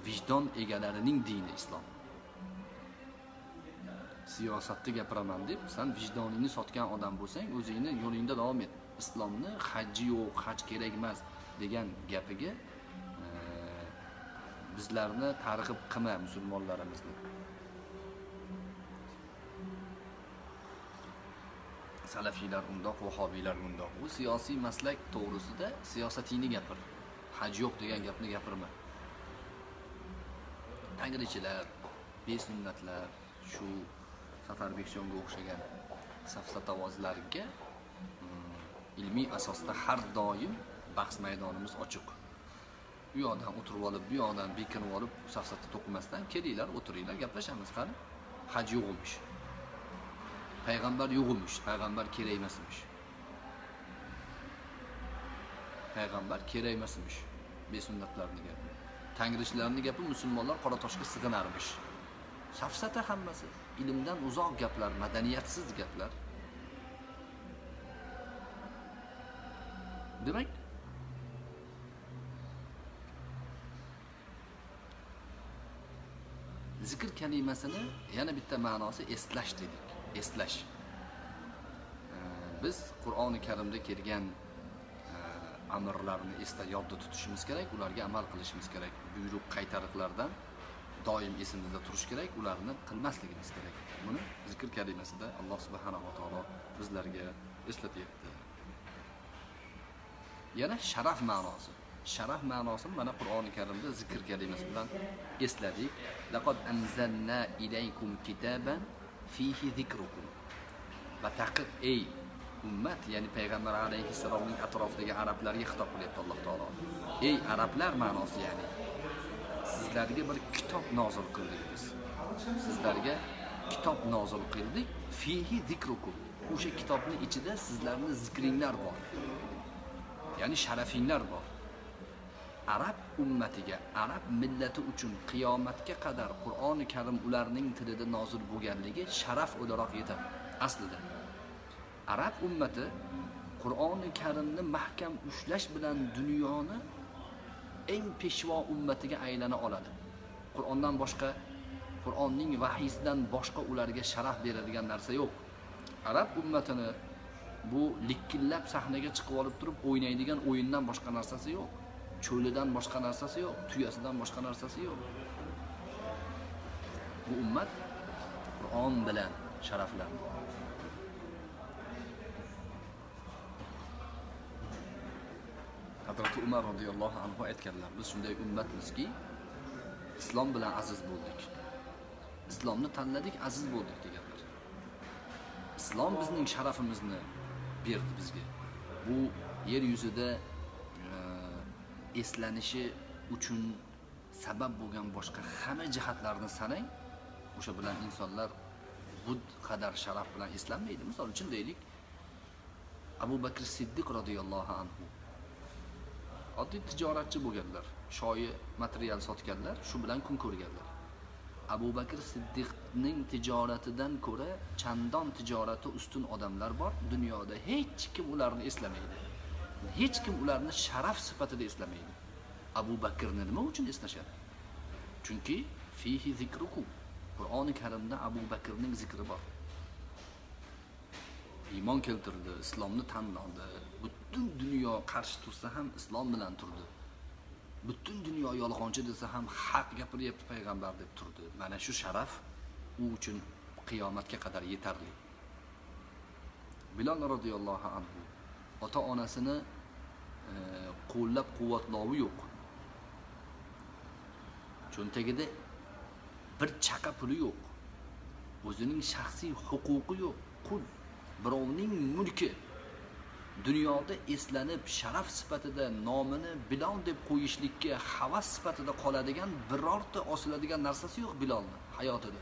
S1: vijdon egalarining dini islom. Siyosatda gapiraman deb san vijdoningni sotgan odam bo'lsang o'zingni yo'lingda davom et. Islomni hajji yo'q haj kerak emas degan gapiga e, bizlarni targ'ib qilma musulmonlarimizni. Salafiylar undoq vahobiylar undoq. Bu siyosiy maslak to'g'risida siyosatingni gapir. Haj yo'q degan gapni gapirma. Tangrichilar besunnatlar shu safarbekjonga o'xshagan safsatavozlarga hmm, ilmiy asosda har doim bahs maydonimiz ochiq. U yoqdan o'tirib olib bu yoqdan bekinib olib safsata to'qimasdan kelinglar o'tiringlar gaplashamiz qani haj yo'q emish payg'ambar yo'q emish payg'ambar kerak emas emish payg'ambar kerak emas emish besunnatlarni gapi tangrichilarni gapi musulmonlar qora toshga sig'inarmish safsata hammasi ilmdan uzoq gaplar madaniyatsiz gaplar. Demak zikr kalimasini yana bitta ma'nosi eslash dedik. Eslash. Biz qur'oni karimda kelgan e, amrlarni esda yodda tutishimiz kerak ularga amal qilishimiz kerak. Buyruq qaytariqlardan doim esimizda turishi kerak ularni qilmasligimiz kerak. Buni zikr kalimasida alloh subhanava taolo bizlarga eslatyapti. Yana sharaf ma'nosi. Sharaf ma'nosini mana qur'oni karimda zikr kalimasi bilan esladik. Laqad anzalna ilaykum kitaban fihi zikrukum va taqiq ey ummat ya'ni payg'ambar alayhissalomning atrofidagi arablarga xitob qilyapti alloh taolo. Ey arablar ma'nosi ya'ni sizlarga bir kitob nozil qildik biz. Sizlarga kitob nozil qildik fihi zikrukum o'sha kitobni ichida sizlarni zikringlar bor. Ya'ni sharafinglar bor. Arab ummatiga arab millati uchun qiyomatga qadar qur'oni karim ularning tilida nozil bo'lganligi sharaf o'laroq yetadi aslida. Arab ummati qur'oni karimni mahkam ushlash bilan dunyoni eng peshvo ummatiga aylana oladi. Qur'ondan boshqa qur'onning vahiysidan boshqa ularga sharaf beradigan narsa yo'q. Arab ummatini bu likkillab sahnaga chiqib olib turib o'ynaydigan o'yindan boshqa narsasi yo'q. Cho'lidan boshqa narsasi yo'q tuyasidan boshqa narsasi yo'q. Bu ummat qur'on bilan sharaflandi. Hazrati umar roziyallohu anhu aytganlar biz shunday ummatmizki islom bilan aziz bo'ldik. Islomni tanladik aziz bo'ldik deganlar. Islom bizning sharafimizni berdi bizga. Bu yer yuzida eslanishi uchun sabab bo'lgan boshqa hamma jihatlarni sanang. O'sha bilan insonlar bu qadar sharaf bilan eslanmaydi. Misol uchun deylik abu bakr siddiq roziyallohu anhu. Oddiy tijoratchi bo'lganlar shoyi material sotganlar shu bilan kun ko'rganlar. Abu bakr siddiqning tijoratidan ko'ra chandon tijorati ustun odamlar bor. Dunyoda hech kim ularni eslamaydi. Hech kim ularni sharaf sifatida eslamaydi. Abu bakrni nima uchun eslashadi? Chunki fihi zikruhu qur'oni karimda abu bakrning zikri bor. Iymon keltirdi islomni tanladi. Butun dunyo qarshi tursa ham islom bilan turdi. Butun dunyo yolg'onchi desa ham haq gapiryapti payg'ambar deb turdi. Mana shu sharaf u uchun qiyomatga qadar yetarli. Bilol roziyallohu anhu ota onasini qo'llab quvvatlovi yo'q. Cho'ntagida bir chaqa puli yo'q. O'zining shaxsiy huquqi yo'q. Qul birovning mulki. Dunyoda eslanib sharaf sifatida nomini bilol deb qo'yishlikka havas sifatida qoladigan birorta osiladigan narsasi yo'q bilolni hayotida.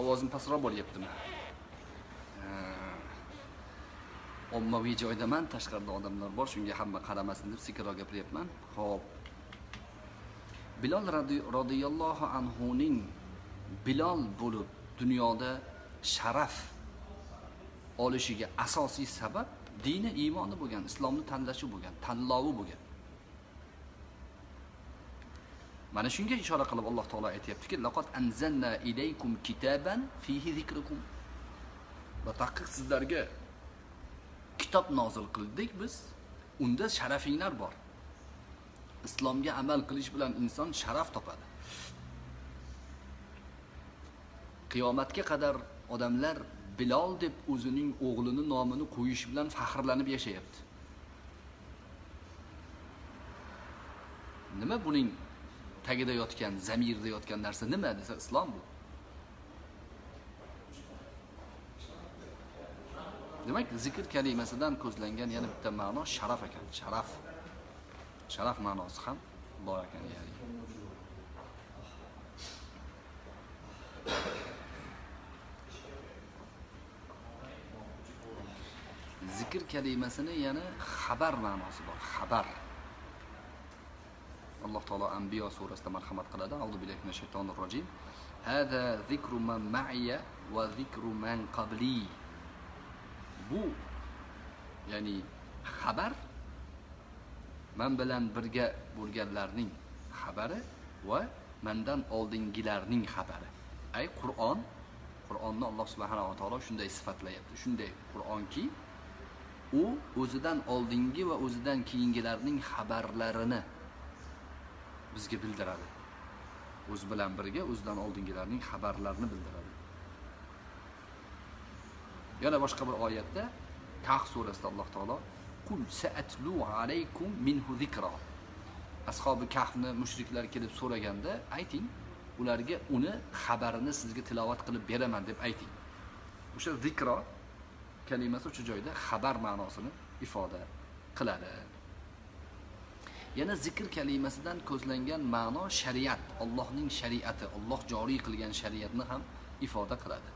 S1: Ovozim pastroq bo'lyaptimi ommaviy joydaman tashqarida odamlar bor shunga hamma qaramasin deb sekinroq gapiryapman. Ho'p bilol roziyallohu anhuning bilol bo'lib dunyoda sharaf olishiga asosiy sabab dini iymoni bo'lgan islomni tanlashi bo'lgan tanlovi bo'lgan. Mana shunga ishora qilib alloh taolo aytyaptiki laqad anzalna ilaykum kitaban fihi zikrukum. Va tahqiq sizlarga kitob nozil qildik biz. Unda sharafinglar bor. Islomga amal qilish bilan inson sharaf topadi. Qiyomatga qadar odamlar bilol deb o'zining o'g'lini nomini qo'yish bilan faxrlanib yashayapti. Nima buning tagida yotgan zamirda yotgan narsa nima desa islom bu. Demak zikr kalimasidan ko'zlangan yana bitta ma'no sharaf ekan sharaf. Sharaf ma'nosi ham bor ekan ya'ni. Zikr kalimasini yana xabar ma'nosi bor xabar. Alloh taolo ambiyo surasida marhamat qiladi. Auzu billahi minash shaytonir rojim. Hada zikru man ma'iya va zikru man qabli. Bu ya'ni xabar man bilan birga bo'lganlarning xabari va mandan oldingilarning xabari. Ay qur'on qur'onni alloh subhanava taolo shunday sifatlayapti. Shunday qur'onki u o'zidan oldingi va o'zidan keyingilarning xabarlarini bizga bildiradi. O'zi bilan birga o'zidan oldingilarning xabarlarini bildiradi. Yana boshqa bir oyatda kahf surasida alloh taolo qul saatlu alaykum minhu zikro ashobi kahfni mushriklar kelib so'raganda ayting ularga uni xabarini sizga tilovat qilib beraman deb ayting. O'sha zikro kalimasi o'sha joyda xabar ma'nosini ifoda qiladi. yana zikr kalimasidan ko'zlangan ma'no shariat allohning shariati olloh joriy qilgan shariatni ham ifoda qiladi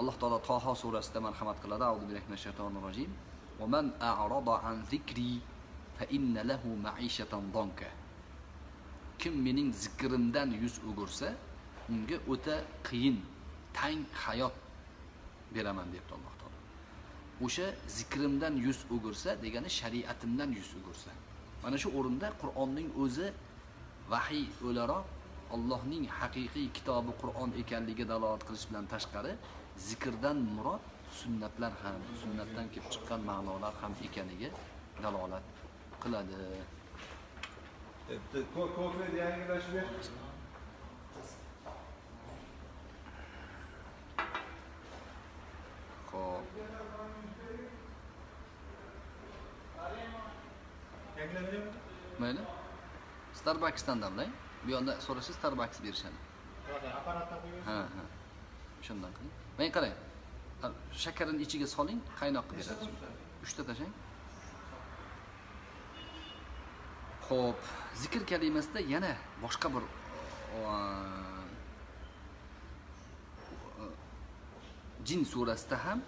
S1: alloh taolo toho surasida marhamat qiladi audu billahi minash shaytonir rojim ومن أعرض عن ذكري فإن له معيشة ضنكا kim mening zikrimdan yuz o'girsa unga o'ta qiyin tang hayot beraman deyapti alloh taolo o'sha zikrimdan yuz o'girsa degani shariatimdan yuz o'girsa Mana shu o'rinda qur'onning o'zi vahiy o'laroq allohning haqiqiy kitobi qur'on ekanligiga dalolat qilish bilan tashqari zikrdan murod sunnatlar ham sunnatdan kelib chiqqan ma'nolar ham ekaniga dalolat qiladi.
S2: Konkret yangilash
S1: ho'p mayli. Starbucksdan damlang bu yoqda so'rasa starbucks berishadi.
S2: Apparatdan qo'yib
S1: ha ha. Shundan qiling mana qarang shakarini ichiga soling qaynoq qilib beradi uchta tashlang. Ho'p zikr kalimasida yana boshqa bir jin surasida ham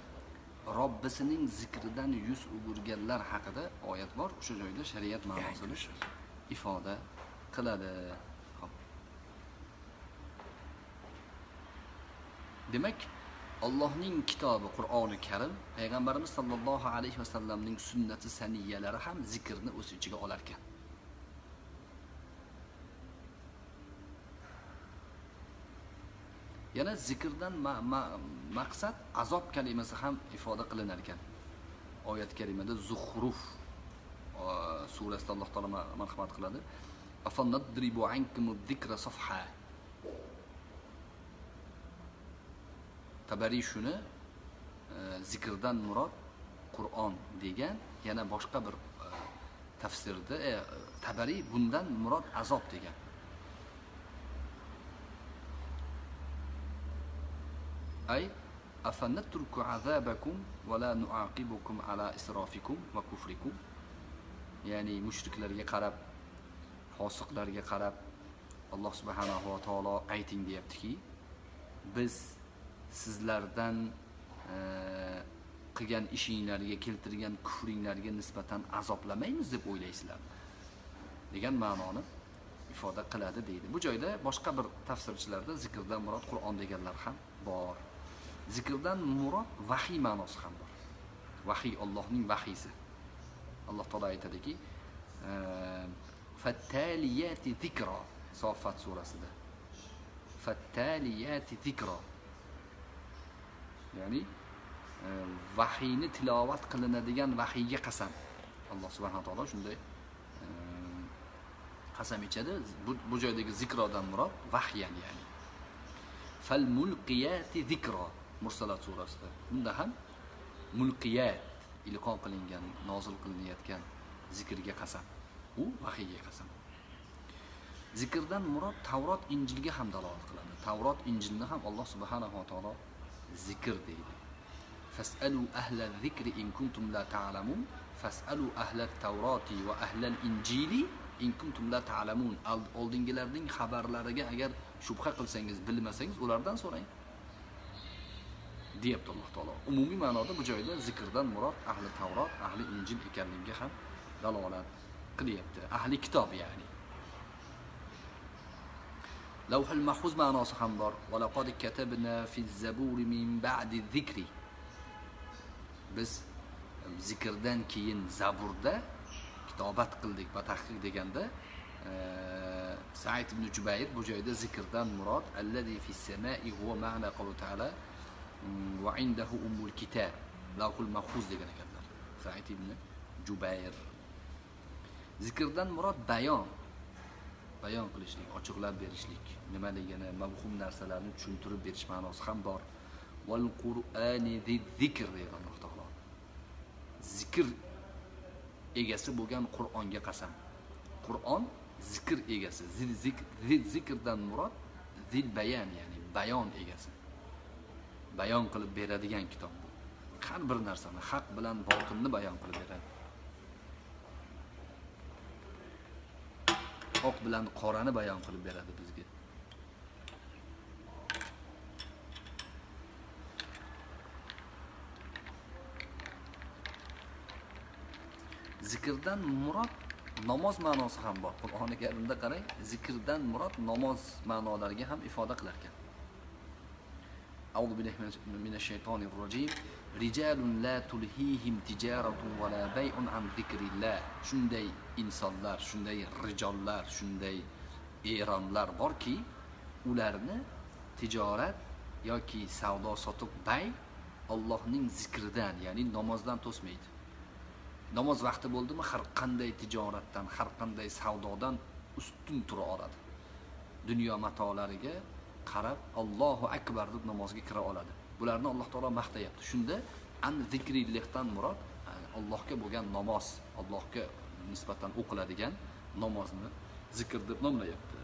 S1: robbisining zikridan yuz o'girganlar haqida oyat bor. O'sha joyda shariat ma'nosini ifoda qiladi. Demak allohning kitobi qur'oni karim payg'ambarimiz sollallohu alayhi vasallamning sunnati saniyalari ham zikrni o'z ichiga olar yana zikrdan ma- maqsad azob kalimasi ham ifoda qilinar ekan oyat karimada zuhruf surasida alloh taolo marhamat qiladi. Zikra safha. Tabariy shuni e, zikrdan murod qur'on degan yana boshqa bir e, tafsirda e, tabariy bundan murod azob degan. ay afanatruku azabakum va la nuaqibukum ala isrofikum va kufrikum? Ya'ni mushriklarga qarab fosiqlarga qarab alloh subhanahu va taolo ayting deyaptiki biz sizlardan e, qilgan ishinglarga keltirgan kufringlarga nisbatan azoblamaymiz deb o'ylaysizlar. Degan ma'noni ifoda qiladi deydi. Bu joyda boshqa bir tafsirchilarda zikrdan murod qur'on deganlar ham bor. Zikrdan murod vahiy ma'nosi ham bor. Vahiy Allohning vahiysi. Alloh taolo aytadiki ehm, fattaliyati zikro sofat surasida. Fattaliyati zikro ya'ni ehm, vahiyni tilovat qilinadigan vahiyga qasam. Alloh subhanahu taolo shunday ehm, qasam ichadi. Bu, bu joydagi zikrodan murod vahyan ya'ni. Fal mulqiyati zikro mursalat surasida. Bunda ham mulqiyat ilqo qilingan nozil qilinayotgan zikrga qasam. U vahiyga qasam. Zikrdan murod tavrot injilga ham dalolat qiladi. Tavrot injilni ham alloh subhanahu va taolo zikr deydi. Fasalu ahla zikri in kuntum la ta'lamun. Fasalu ahla tavroti va ahla injili in kuntum la ta'lamun. Oldingilarning xabarlariga agar shubha qilsangiz bilmasangiz ulardan so'rang. Deyapti alloh taolo. Umumiy ma'noda bu joyda zikrdan murod ahli tavrot ahli injil ekanligiga ham dalolat qilyapti. Ahli kitob ya'ni. Lavhul mahfuz ma'nosi ham bor. Valaqad katabna fi zaburi min ba'di zikri. Biz zikrdan keyin zaburda kitobat qildik va tahqiq deganda e, Said ibn Jubayr bu joyda zikrdan murod allazi fis samai huwa ma'na qawli ta'ala Mm, va indahu ummul kitob lavhul mahfuz degan ekanlar. Said ibn Jubayr. Zikrdan murod bayon. Bayon qilishlik ochiqlab berishlik. Nima degani? Mavhum narsalarni tushuntirib berish ma'nosi ham bor. Val qur'ani zikr deydi alloh taolo. Zikr egasi bo'lgan qur'onga qasam. Qur'on zikr egasi. Zikrdan murod zil bayan ya'ni bayon egasi. Bayon qilib beradigan kitob bu. Har bir narsani haq bilan botilni bayon qilib beradi. Oq bilan qorani bayon qilib beradi bizga. Zikrdan murod namoz ma'nosi ham bor. Qur'oni karimda qarang zikrdan murod namoz ma'nolariga ham ifoda qilar ekan أعوذ بالله من الشيطان الرجيم رجال لا تلهيهم تجارة ولا بيع عن ذكر الله shunday insonlar shunday rijollar shunday eronlar borki ularni tijorat yoki savdo sotiq bay Allohning zikridan ya'ni namozdan to'smaydi namoz vaqti bo'ldimi har qanday tijoratdan har qanday savdodan ustun tura oladi dunyo matolariga qarab Allohu akbar deb namozga kira oladi. Bularni alloh taolo maqtayapti shunda an zikrillihdan murod e, allohga bo'lgan namoz allohga nisbatan o'qiladigan namozni zikr deb nomlayapti.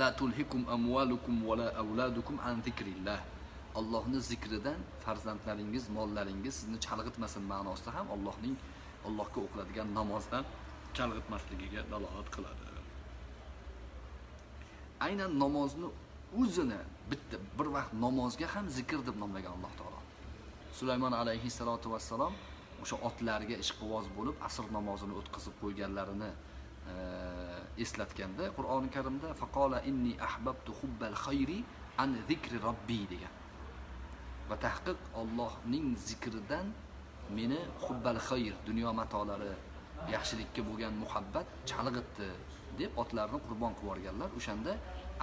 S1: La tulhikum amwalukum va la avladukum an zikrillah. Allohni zikridan farzandlaringiz, mollaringiz sizni chalg'itmasin ma'nosida ham Allohning Allohga o'qiladigan namozdan chalg'itmasligiga dalolat qiladi. Aynan namozni o'zini bitta bir vaqt namozga ham zikr deb nomlagan Alloh taolo. Sulaymon alayhi salatu vassalom o'sha otlarga ishqivoz bo'lib asr namozini o'tkazib qo'yganlarini e, eslatganda Qur'oni Karimda faqola inni ahbabtu hubbal xayri an zikri robbi degan. va tahqiq Allohning zikridan meni hubbal xayr dunyo matolari yaxshilikka bo'lgan muhabbat chalg'itdi deb otlarni qurbon qilib yuborganlar o'shanda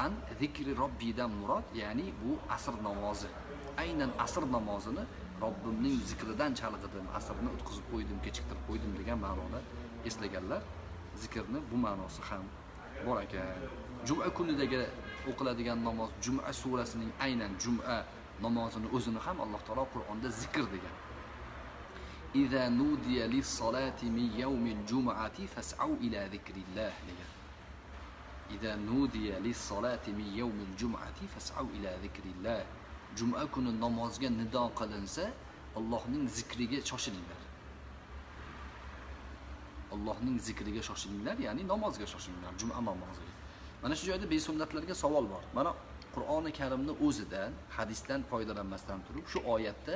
S1: an zikri robbidan murod ya'ni bu asr namozi aynan asr namozini robbimning zikridan chalg'idim asrni o'tkazib qo'ydim kechiktirib qo'ydim degan ma'noda eslaganlar zikrni bu ma'nosi ham bor ekan juma kunidagi o'qiladigan namoz juma surasining aynan juma namozini o'zini ham alloh taolo qur'onda zikr degan إذا نودي للصلاة من يوم الجمعة فاسعوا إلى ذكر الله degan إذا نودي للصلاة من يوم الجمعة فاسعوا إلى ذكر الله juma kuni namozga nido qilinsa Allohning zikriga shoshilinglar Allohning zikriga shoshilinglar ya'ni namozga shoshilinglar juma namoziga mana shu joyda besunnatlarga savol bor mana Qur'oni Karimni o'zidan, hadisdan foydalanmasdan turib, shu oyatda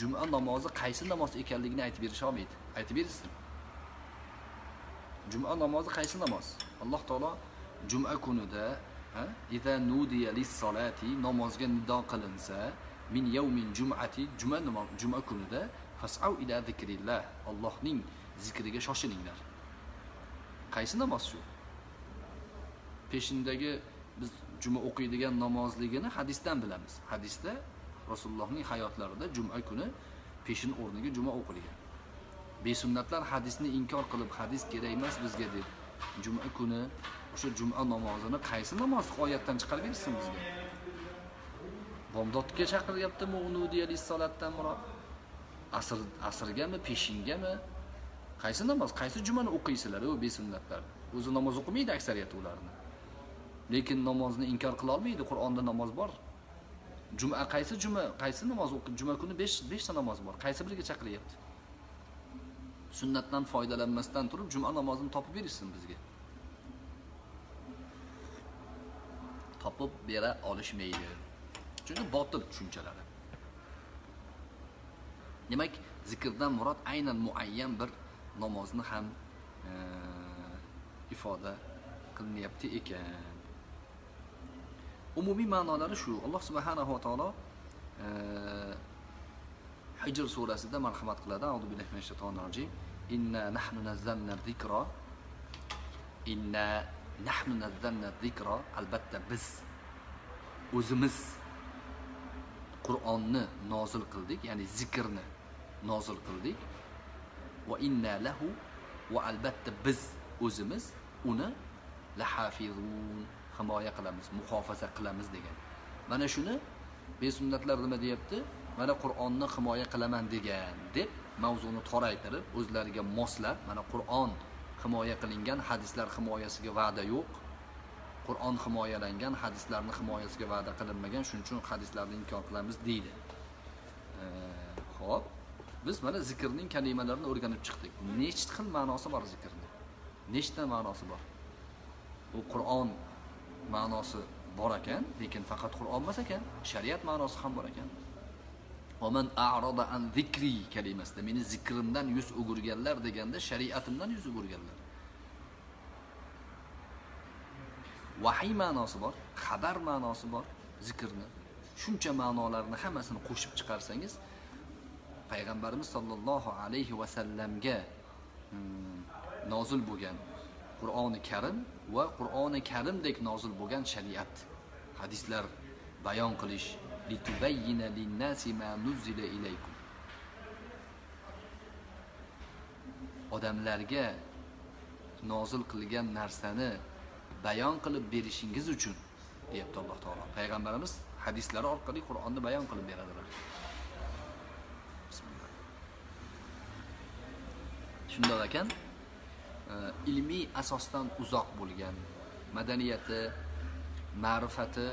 S1: juma namozi qaysi namoz ekanligini aytib berisha olmaydi. Aytib bersin. Juma namozi qaysi namoz? Alloh taolo juma kunida ida nudiya lis-solati namozga nido qilinsa min yawmin jum'ati juma namoz juma kunida fas'au ila zikrillah Allohning zikriga shoshilinglar. Qaysi namoz shu? Peshindagi biz juma o'qiydigan namozligini hadisdan bilamiz. Hadisda rasulullohning hayotlarida juma kuni peshin o'rniga juma o'qilgan. Besunnatlar hadisni inkor qilib hadis kerak emas bizga deb juma kuni o'sha juma namozini qaysi namoz oyatdan chiqarib berishsin bizga? Bomdodga chaqiryaptimi solatdan murod asr asrgami peshingami? Qaysi namoz qaysi jumani o'qiysizlar u besunnatlar o'zi namoz o'qimaydi aksariyati ularni. Lekin namozni inkor qila olmaydi qur'onda namoz bor. Juma qaysi juma qaysi namoz o'qi juma kuni 5 beshta namoz bor qaysi biriga chaqiryapti sunnatdan foydalanmasdan turib juma namozini topib berishsin bizga. Topib bera olishmaydi. Chunki botil tushunchalari demak zikrdan murod aynan muayyan bir namozni ham e, ifoda qilinyapti ekan. Umumiy ma'nolari shu. Alloh subhanahu va taolo e, hijr surasida marhamat qiladi. Audu billahi minash shaytonir rojim. Inna nahnu nazzalna zikra inna nahnu nazzalna zikra albatta biz o'zimiz qur'onni nozil qildik ya'ni zikrni nozil qildik. Va inna lahu va albatta biz o'zimiz uni lahafizun himoya qilamiz muhofaza qilamiz degan. Mana shuni besunnatlar nima deyapti? Mana qur'onni himoya qilaman degan deb mavzuni toraytirib o'zlariga moslab mana qur'on himoya qilingan hadislar himoyasiga va'da yo'q. Qur'on himoyalangan hadislarni himoyasiga va'da qilinmagan shuning uchun hadislarni inkor qilamiz deydi. Ho'p biz mana zikrning kalimalarini o'rganib chiqdik. Nechta xil ma'nosi bor zikrni? Nechta ma'nosi bor? U qur'on ma'nosi bor ekan lekin faqat qur'on emas ekan shariat ma'nosi ham bor ekan. Oman a'roda an zikri kalimasida meni zikrimdan yuz o'girganlar deganda shariatimdan yuz o'girganlar vahiy ma'nosi bor xabar ma'nosi bor zikrni. Shuncha ma'nolarni hammasini qo'shib chiqarsangiz payg'ambarimiz sollallohu alayhi vasallamga hmm, nozil bo'lgan qur'oni karim va qur'oni karimdek nozil bo'lgan shariat hadislar bayon qilish litubayyina linnasi ma nuzila ilaykum odamlarga nozil qilgan narsani bayon qilib berishingiz uchun deyapti alloh taolo. Payg'ambarimiz hadislari orqali qur'onni bayon qilib beradilar. Shundoq ekan e, ilmiy asosdan uzoq bo'lgan madaniyati ma'rifati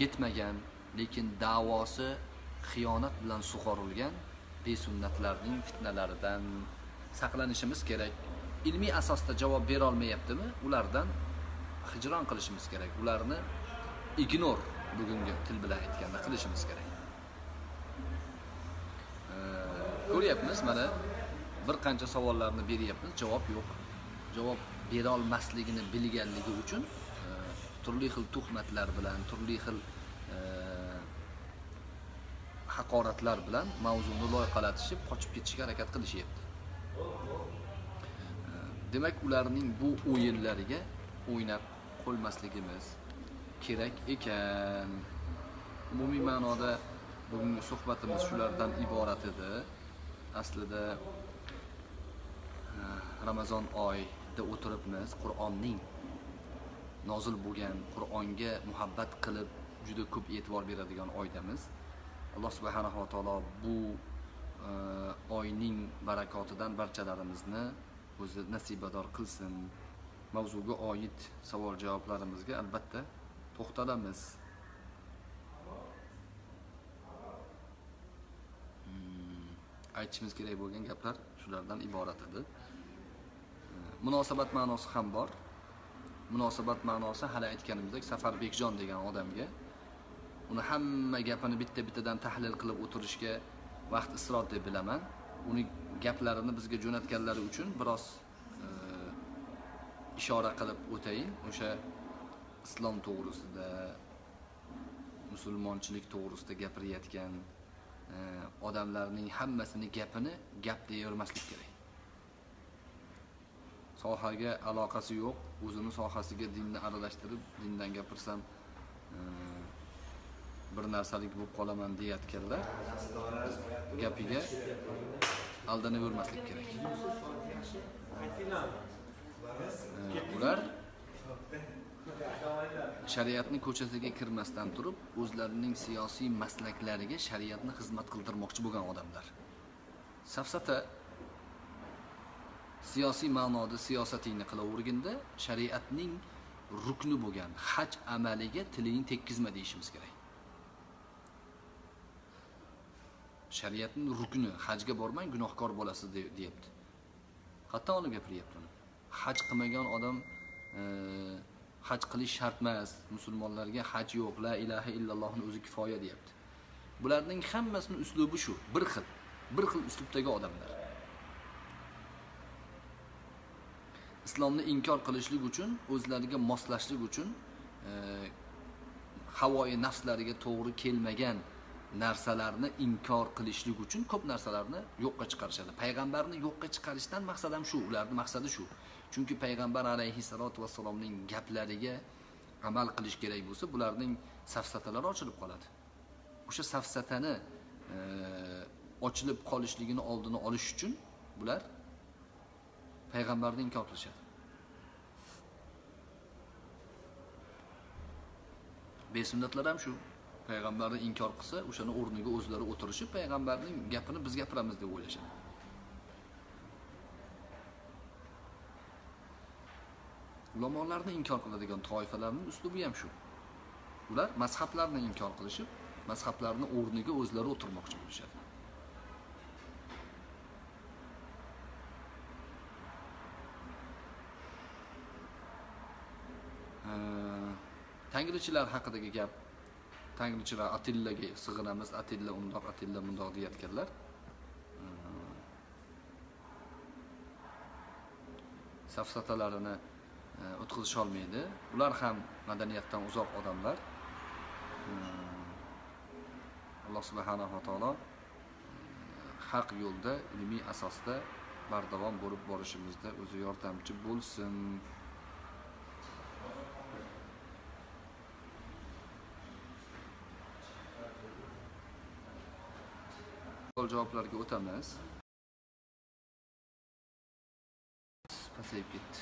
S1: yetmagan lekin davosi xiyonat bilan sug'orilgan besunnatlarning fitnalaridan saqlanishimiz kerak. Ilmiy asosda javob berolmayaptimi ulardan hijron qilishimiz kerak. Ularni ignor bugungi til bilan aytganda qilishimiz kerak. Ko'ryapmiz mana bir qancha savollarni beryapmiz. Javob yo'q. Javob berolmasligini bilganligi uchun turli xil tuhmatlar bilan turli xil e, haqoratlar bilan mavzuni loyqalatishib qochib ketishga harakat qilishyapti. E, demak ularning bu o'yinlariga o'ynab qolmasligimiz kerak ekan. Umumiy ma'noda bugungi suhbatimiz shulardan iborat edi. Aslida e, ramazon oyida o'tiribmiz qur'onning nozil bo'lgan qur'onga muhabbat qilib juda ko'p e'tibor beradigan oydamiz. Alloh subhanahu va taolo bu e, oyning barakotidan barchalarimizni o'zi nasibador qilsin. Mavzuga oid savol javoblarimizga albatta to'xtalamiz. Hmm, aytishimiz kerak bo'lgan gaplar shulardan iborat edi. E, munosabat ma'nosi ham bor. Munosabat ma'nosi hali aytganimizdek safar bekjon degan odamga uni hamma gapini bitta bittadan tahlil qilib o'tirishga vaqt isrof deb bilaman. Uni gaplarini bizga jo'natganlari uchun biroz e, ishora qilib o'tayin o'sha islom to'g'risida musulmonchilik to'g'risida gapirayotgan e, odamlarning hammasini gapini gap deyavermaslik kerak. Sohaga aloqasi yo'q. O'zini sohasiga dinni aralashtirib dindan gapirsam e, bir narsalik bo'lib qolaman deyayotganlar gapiga aldanavermaslik kerak. E, ular shariatni ko'chasiga kirmasdan turib o'zlarining siyosiy maslaklariga shariatni xizmat qildirmoqchi bo'lgan odamlar. Safsata siyosiy ma'noda siyosatingni qilaverginda shariatning rukni bo'lgan haj amaliga tilingni tekkizma deyishimiz kerak. Shariatning rukni hajga bormang gunohkor bo'lasiz deyapti. Qayerdan olib gapiryapti uni. Haj qilmagan odam e, haj qilish shart emas. Musulmonlarga haj yo'q la ilaha illallohni o'zi kifoya deyapti. Bularning hammasini uslubi shu bir xil bir xil uslubdagi odamlar. Islomni inkor qilishlik uchun o'zlariga moslashlik uchun e, havoyi nafslariga to'g'ri kelmagan narsalarni inkor qilishlik uchun ko'p narsalarni yo'qqa chiqarishadi. Payg'ambarni yo'qqa chiqarishdan maqsad ham shu ularni maqsadi shu. Chunki payg'ambar alayhissalotu vassalomning gaplariga amal qilish kerak bo'lsa bularning safsatalari ochilib qoladi. O'sha safsatani e, ochilib qolishligini oldini olish uchun bular payg'ambarni inkor qilishadi. Besunnatlar ham shu payg'ambarni inkor qilsa o'shani o'rniga o'zlari o'tirishib payg'ambarning gapini biz gapiramiz deb o'ylashadi. Ulamolarni inkor qiladigan toifalarning uslubi ham shu. Ular mazhablarni inkor qilishib mazhablarni o'rniga o'zlari o'tirmoqchi bo'lishadi. Tangrichilar haqidagi gap tangrichilar atillaga sig'inamiz atilla undoq atilla mundoq deyayotganlar. Safsatalarini e, o'tkazisholmaydi ular ham madaniyatdan uzoq odamlar. Alloh subhanahu va taolo e, haq yo'lda ilmiy asosda bardavom bo'lib borishimizda o'zi yordamchi bo'lsin. Savol javoblarga o'tamiz. Pasayib ketdi.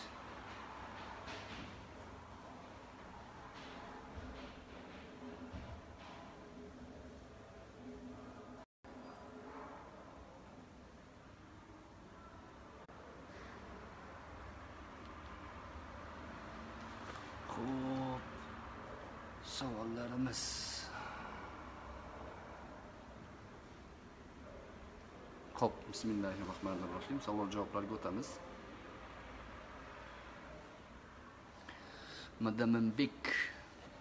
S1: Xo'p, savollarimiz Xo'p, bismillahi rohmanir rohim. Savol javoblarga o'tamiz. Madaminbek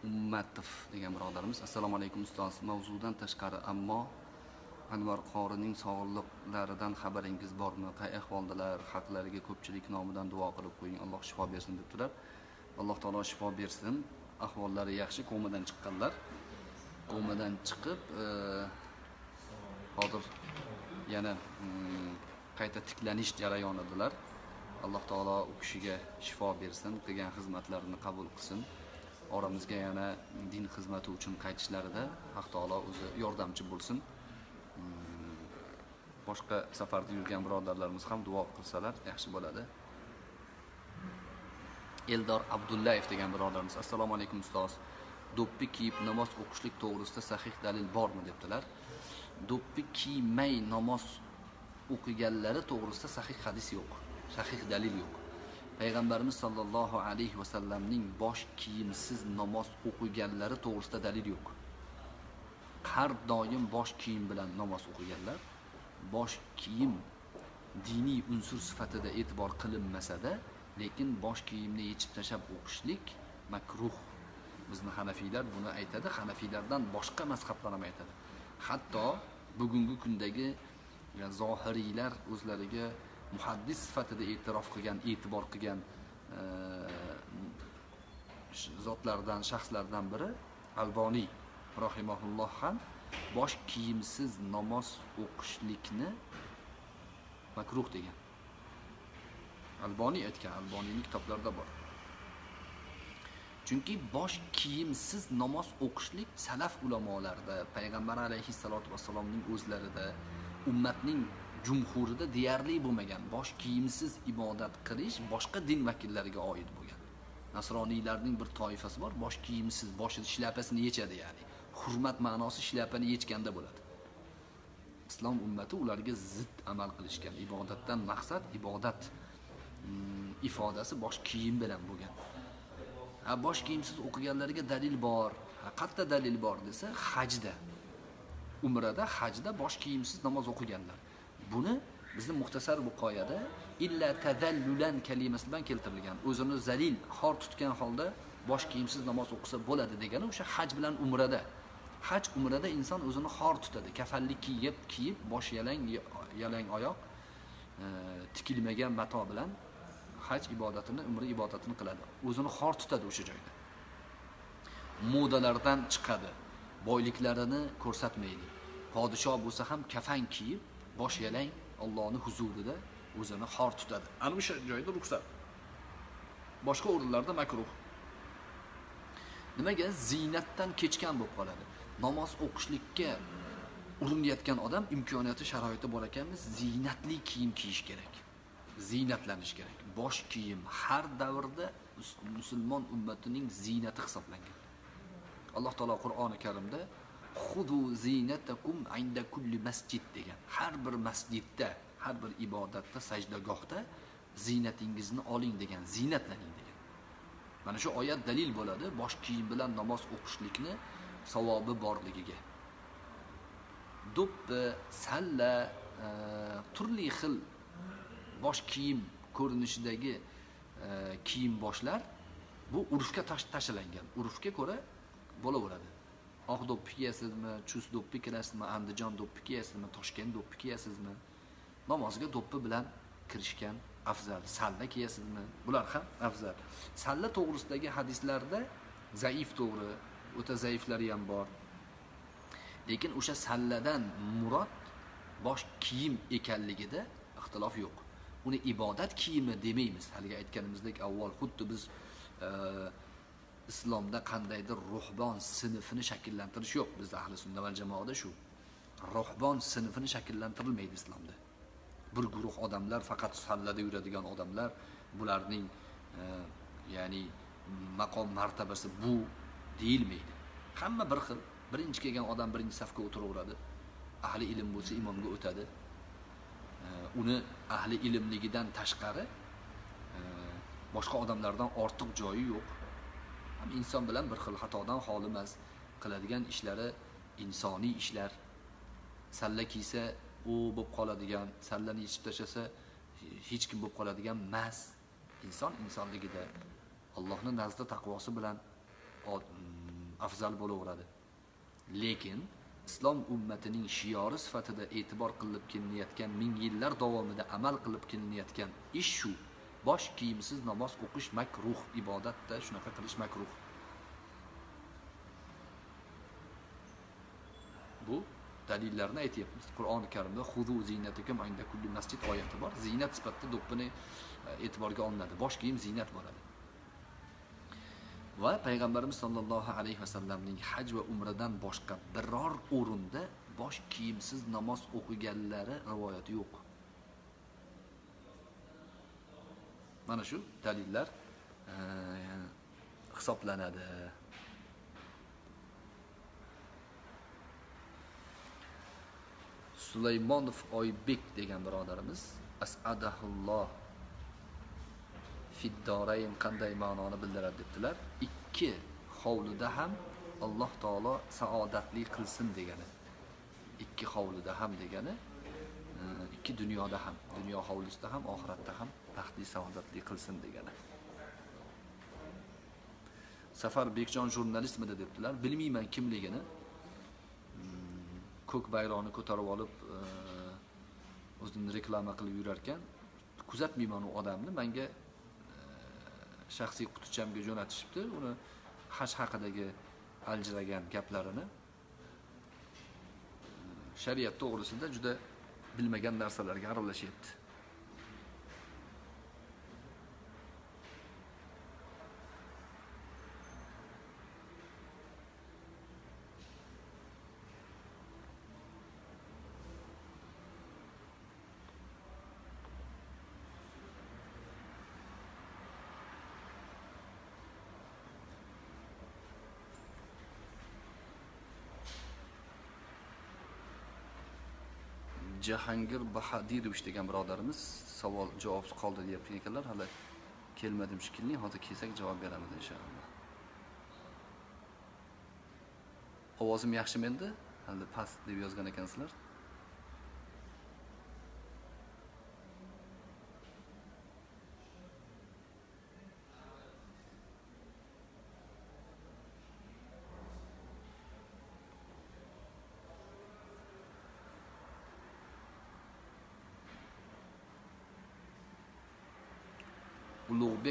S1: Ummatov degan birodarimiz. Assalomu alaykum ustoz. Mavzudan tashqari, ammo Anvar qorining sog'liqlaridan xabaringiz bormi? Qay ahvoldalar? Haqlariga ko'pchilik nomidan duo qilib qo'ying. Alloh shifo bersin debdilar. Alloh taolo shifo bersin. Ahvollari yaxshi, komadan chiqqanlar. Komadan chiqib, e, hozir yana mm, qayta tiklanish jarayonidalar alloh taolo u kishiga shifo bersin qilgan xizmatlarini qabul qilsin. Oramizga yana din xizmati uchun qaytishlarida haq taolo o'zi yordamchi bo'lsin. Mm, boshqa safarda yurgan birodarlarimiz ham duo qilsalar yaxshi bo'ladi. Eldor abdullayev degan birodarimiz assalomu alaykum ustoz do'ppi kiyib namoz o'qishlik to'g'risida sahih dalil bormi? debdilar. Do'ppi kiymay namoz o'qiganlari to'g'risida sahih hadis yo'q sahih dalil yo'q. Payg'ambarimiz sollallohu alayhi vasallamning bosh kiyimsiz namoz o'qiganlari to'g'risida dalil yo'q. Har doim bosh kiyim bilan namoz o'qiganlar bosh kiyim diniy unsur sifatida e'tibor qilinmasada lekin bosh kiyimni yechib tashlab o'qishlik makruh. Bizni hanafiylar buni aytadi hanafiylardan boshqa mazhablar ham aytadi. Hatto bugungi kundagi e, zohiriylar o'zlariga muhaddis sifatida e'tirof qilgan e'tibor qilgan e, zotlardan shaxslardan biri alboniy rohimahulloh ham bosh kiyimsiz namoz o'qishlikni makruh degan. Alboniy aytgan alboniyni kitoblarida bor. Chunki bosh kiyimsiz namoz o'qishlik salaf ulamolarida payg'ambar alayhissalotu vassalomning o'zlarida ummatning jumhurida deyarli bo'lmagan bosh kiyimsiz ibodat qilish boshqa din vakillariga oid bo'lgan. Nasroniylarning bir toifasi bor bosh kiyimsiz boshini shlyapasini yechadi ya'ni hurmat ma'nosi shlyapani yechganda bo'ladi. Islom ummati ularga zid amal qilishgan ibodatdan maqsad ibodat mm, ifodasi bosh kiyim bilan bo'lgan. Bosh kiyimsiz o'qiganlarga dalil bor. Ha qayerda dalil bor desa hajda. Umrada hajda bosh kiyimsiz namoz o'qiganlar. Buni bizni muxtasar buqoyada illa tazallulan kalimasi bilan keltirilgan o'zini zalil xor tutgan holda bosh kiyimsiz namoz o'qisa bo'ladi degani o'sha haj bilan umrada. Haj umrada inson o'zini xor tutadi kafallik kiyib kiyib bosh yalang yalang oyoq e, tikilmagan mato bilan haj ibodatini umra ibodatini qiladi. O'zini xor tutadi o'sha joyda. Modalardan chiqadi. Boyliklarini ko'rsatmaydi. Podshoh bo'lsa ham kafan kiyib bosh yalang Allohni huzurida o'zini xor tutadi. Ana o'sha joyda ruxsat. Boshqa o'rinlarda makruh. Nimaga? Ziynatdan kechgan bo'lib qoladi. Namoz o'qishlikka urinayotgan odam imkoniyati sharoiti bor ekanmi? Ziynatli kiyim kiyish kerak. Ziynatlanish kerak. Bosh kiyim har davrda musulmon ummatining ziynati hisoblangan. Alloh taolo qur'oni karimda xudu zinatakum inda kulli masjid degan. Har bir masjidda har bir ibodatda sajdagohda ziynatingizni oling degan ziynatlaning degan. Mana shu oyat dalil bo'ladi bosh kiyim bilan namoz o'qishlikni savobi borligiga. Do'ppi salla e, turli xil bosh kiyim ko'rinishidagi e, kiyim boshlar bu urfga tashlangan urfga ko'ra bo'laveradi oq do'ppi kiyasizmi chust do'ppi kiyasizmi andijon do'ppi kiyasizmi toshkent do'ppi kiyasizmi namozga do'ppi bilan kirishgan afzal. Salla kiyasizmi bular ham afzal. Salla to'g'risidagi hadislarda zaif to'g'ri o'ta zaiflari ham bor. Lekin o'sha salladan murod bosh kiyim ekanligida ixtilof yo'q. Uni ibodat kiyimi demaymiz. Haligi aytganimizdek avval xuddi biz e, islomda qandaydir ruhbon sinfini shakllantirish yo'q. Bizda ahli sunna val jamoada shu. Ruhbon sinfini shakllantirilmaydi islomda. Bir guruh odamlar faqat sallada yuradigan odamlar bularning e, ya'ni maqom martabasi bu deyilmaydi. Hamma bir xil birinchi kelgan odam birinchi safga o'tiraveradi. Ahli ilm bo'lsa imomga o'tadi. Uni ahli ilmligidan tashqari boshqa odamlardan ortiq joyi yo'q. Ham inson bilan bir xil xatodan xoli emas qiladigan ishlari insoniy ishlar. Salla kiysa u bo'lib qoladigan sallani yechib tashlasa hech kim bo'lib qoladigan emas inson insonligida allohni nazdida taqvosi bilan afzal bo'laveradi. Lekin islom ummatining shiori sifatida e'tibor qilib kelinayotgan ming yillar davomida amal qilib kelinayotgan ish shu. Bosh kiyimsiz namoz o'qish makruh ibodatda shunaqa qilish makruh. Bu dalillarni aytyapmiz. Qur'oni karimda hudu ziynatikum inda kulli masjid oyati bor. Ziynat sifatida do'ppini e, e'tiborga olinadi. Bosh kiyim ziynat bo'ladi. Va payg'ambarimiz sollallohu alayhi vasallamning haj va umradan boshqa biror o'rinda bosh kiyimsiz namoz o'qiganlari rivoyati yo'q. Mana shu dalillar e, hisoblanadi. Sulaymonov oybek degan birodarimiz asadahulloh fiddorayn qanday ma'noni bildiradi debdilar. Ikki hovlida ham alloh taolo saodatli qilsin degani. Ikki hovlida ham degani e, ikki dunyoda ham dunyo hovlisida ham oxiratda ham baxtli saodatli qilsin degani. Safar bekjon jurnalistmidi debdilar. Bilmayman kimligini. Hmm, ko'k bayroqni ko'tarib olib e, o'zini reklama qilib yurarkan. Kuzatmayman u odamni. Manga shaxsiy qutichamga jo'natishibdi uni haj haqidagi aljiragan gaplarini. Shariat to'g'risida juda bilmagan narsalarga aralashyapti jahongir bahadirovich degan birodarimiz savol javobsiz qoldi deyapti ekanlar. Hali kelmadim shekilli hozir kelsak javob beramiz inshaalloh. Ovozim yaxshimi endi? Hali past deb yozgan ekansizlar.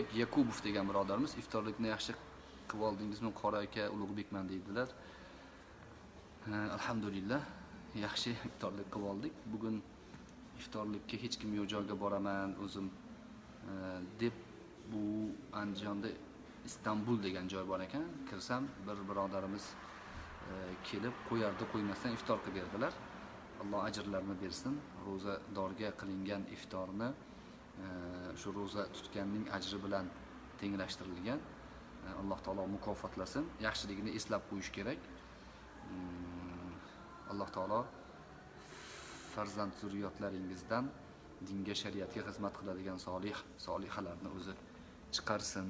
S1: Ulug'bek yakubov degan birodarimiz iftorlikni yaxshi qilib oldingizmi? Qora aka ulug'bekman deydilar. Alhamdulillah yaxshi iftorlik qilib oldik. Bugun iftorlikka hech kim yo'q joyga boraman o'zim deb bu andijonda istanbul degan joy bor ekan. Kirsam bir birodarimiz kelib qo'yardi qo'ymasdan iftor qilib berdilar. Alloh ajrlarini bersin ro'zadorga qilingan iftorni shu ro'za tutganning ajri bilan tenglashtirilgan. Alloh taolo mukofotlasin. Yaxshiligini eslab qo'yish kerak. Hmm, Alloh taolo farzand zurriyotlaringizdan dinga shariatga xizmat qiladigan solih solihalarni o'zi chiqarsin.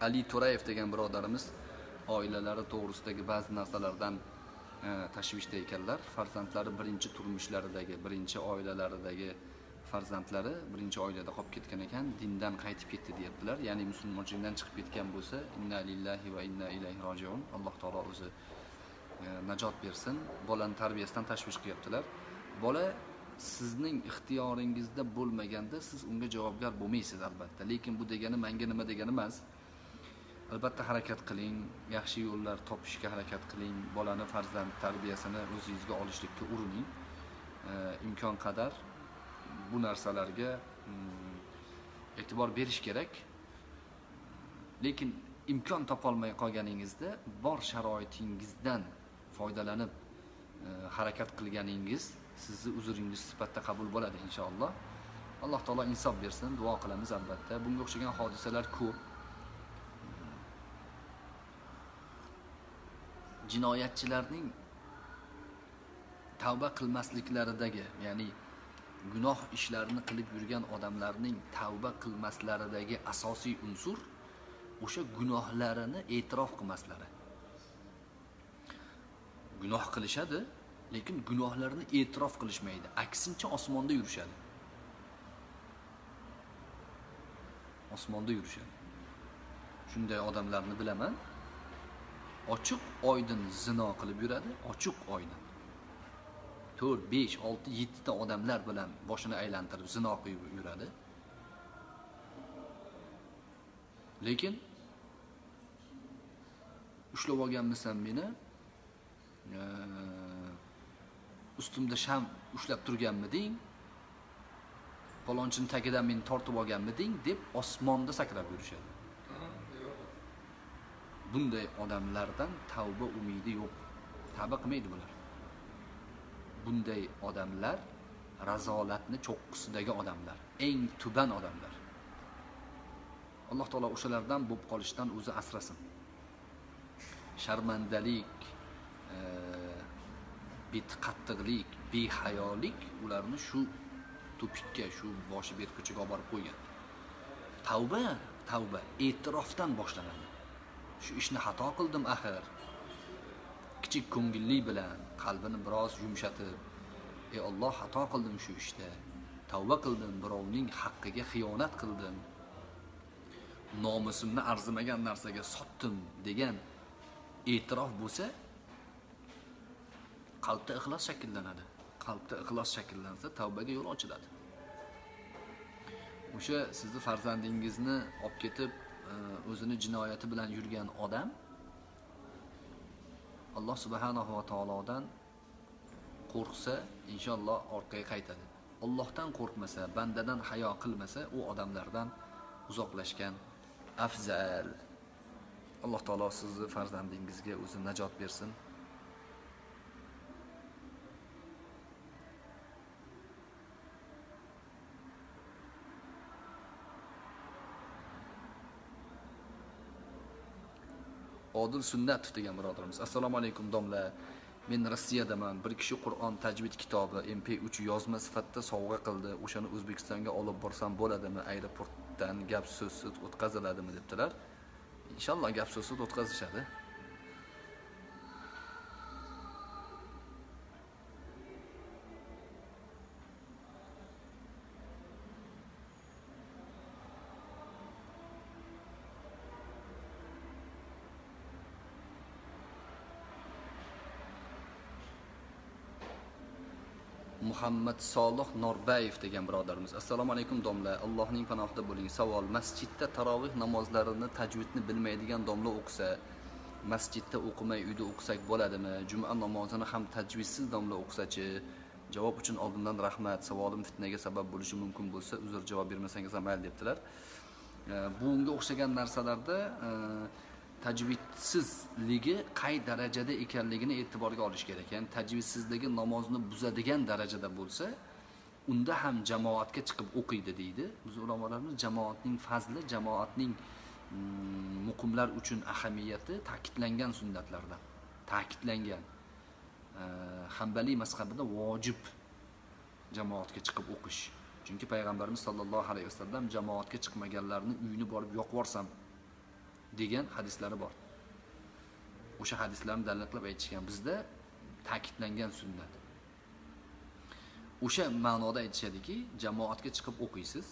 S1: Ali To'rayev degan birodarimiz oilalari to'g'risidagi ba'zi narsalardan e, tashvishda ekanlar. Farzandlari birinchi turmushlaridagi, birinchi oilalaridagi farzandlari birinchi oilada qolib ketgan ekan, dindan qaytib ketdi deyaptilar. Ya'ni musulmonchilikdan chiqib ketgan bo'lsa, inna lillahi va inna ilayhi rojiun. Alloh taolo o'zi e, najot bersin. Bolani tarbiyasidan tashvish qilyaptilar. Bola sizning ixtiyoringizda bo'lmaganda siz unga javobgar bo'lmaysiz albatta lekin bu degani menga nima degani emas albatta harakat qiling yaxshi yo'llar topishga harakat qiling bolani farzand tarbiyasini o'zingizga olishlikka urining. Imkon qadar bu narsalarga mm, e'tibor berish kerak. Lekin imkon topolmay qolganingizda bor sharoitingizdan foydalanib e, harakat qilganingiz sizni uzringiz sifatida qabul bo'ladi inshaalloh. Alloh taolo insof bersin duo qilamiz albatta. Bunga o'xshagan hodisalar ko'p. Jinoyatchilarning tavba qilmasliklaridagi ya'ni gunoh ishlarini qilib yurgan odamlarning tavba qilmaslaridagi asosiy unsur o'sha gunohlarini e'tirof qilmaslari. Gunoh qilishadi lekin gunohlarini e'tirof qilishmaydi. Aksincha osmonda yurishadi. Osmonda yurishadi. Shunday odamlarni bilaman. Ochiq oydin zino qilib yuradi ochiq oydin. To'rt besh olti yettita odamlar bilan boshini aylantirib zino qilib yuradi. Lekin ushlab olganmisan meni? Ustimda sham ushlab turganmiding? Palonchini tagidan meni tortib olganmiding? deb osmonda sakrab yurishadi. Bunday odamlardan tavba umidi yo'q. Tavba qilmaydi bular. Bunday odamlar razolatni cho'qqisidagi odamlar eng tuban odamlar. Alloh taolo o'shalardan bo'lib qolishdan o'zi asrasin. Sharmandalik e, beti qattiqlik behayolik ularni shu tupikka shu boshi berkichiga olib borib qo'ygan. Tavba tavba e'tirofdan boshlanadi. Shu ishni xato qildim axir. Kichik ko'ngillik bilan qalbini biroz yumshatib ey olloh xato qildim shu ishda tavba qildim birovning haqqiga xiyonat qildim. Nomusimni arzimagan narsaga sotdim degan e'tirof bo'lsa qalbda ixlos shakllanadi. Qalbda ixlos shakllansa tavbaga yo'l ochiladi. O'sha sizni farzandingizni olib ketib o'zini jinoyati bilan yurgan odam alloh subhanahu va taolodan qo'rqsa inshaalloh orqaga qaytadi. Ollohdan qo'rqmasa bandadan hayo qilmasa u odamlardan uzoqlashgan afzal. Alloh taolo sizni farzandingizga o'zi najot bersin. Odil sunnatov degan birodarimiz. Assalomu alaykum domla. Men rossiyadaman bir kishi qur'on tajvid kitobi mp3 yozma sifatida sovg'a qildi. O'shani o'zbekistonga olib borsam bo'ladimi? Aeroportdan gap so'zsiz o'tkaziladimi debdilar. Inshaalloh gap so'zsiz o'tkazishadi. Muhammad solih norbayev degan birodarimiz. Assalomu alaykum domla. Allohning panohida bo'ling. Savol. Masjidda taroveh namozlarini tajvidni bilmaydigan domla o'qisa masjidda o'qimay uyda o'qisak bo'ladimi? Juma namozini ham tajvidsiz domla o'qisachi javob uchun oldindan rahmat. Savolim fitnaga sabab bo'lishi mumkin bo'lsa uzr javob bermasangiz ham mayli debdilar. Bunga o'xshagan narsalarda e, tajvidsizligi qay darajada ekanligini e'tiborga olish kerak. Ya'ni tajvidsizligi namozni buzadigan darajada bo'lsa unda ham jamoatga chiqib o'qiydi deydi. Biz ulamolarimiz jamoatning fazli jamoatning mm, muqimlar uchun ahamiyati ta'kidlangan sunnatlardan ta'kidlangan e, hambaliy mazhabida vojib jamoatga chiqib o'qish. Chunki payg'ambarimiz sollallohu alayhi vasallam jamoatga chiqmaganlarni uyini borib yoqib yuborsam degan hadislari bor. O'sha hadislarni dalil qilib aytishgan bizda ta'kidlangan sunnat. O'sha ma'noda aytishadiki jamoatga chiqib o'qiysiz.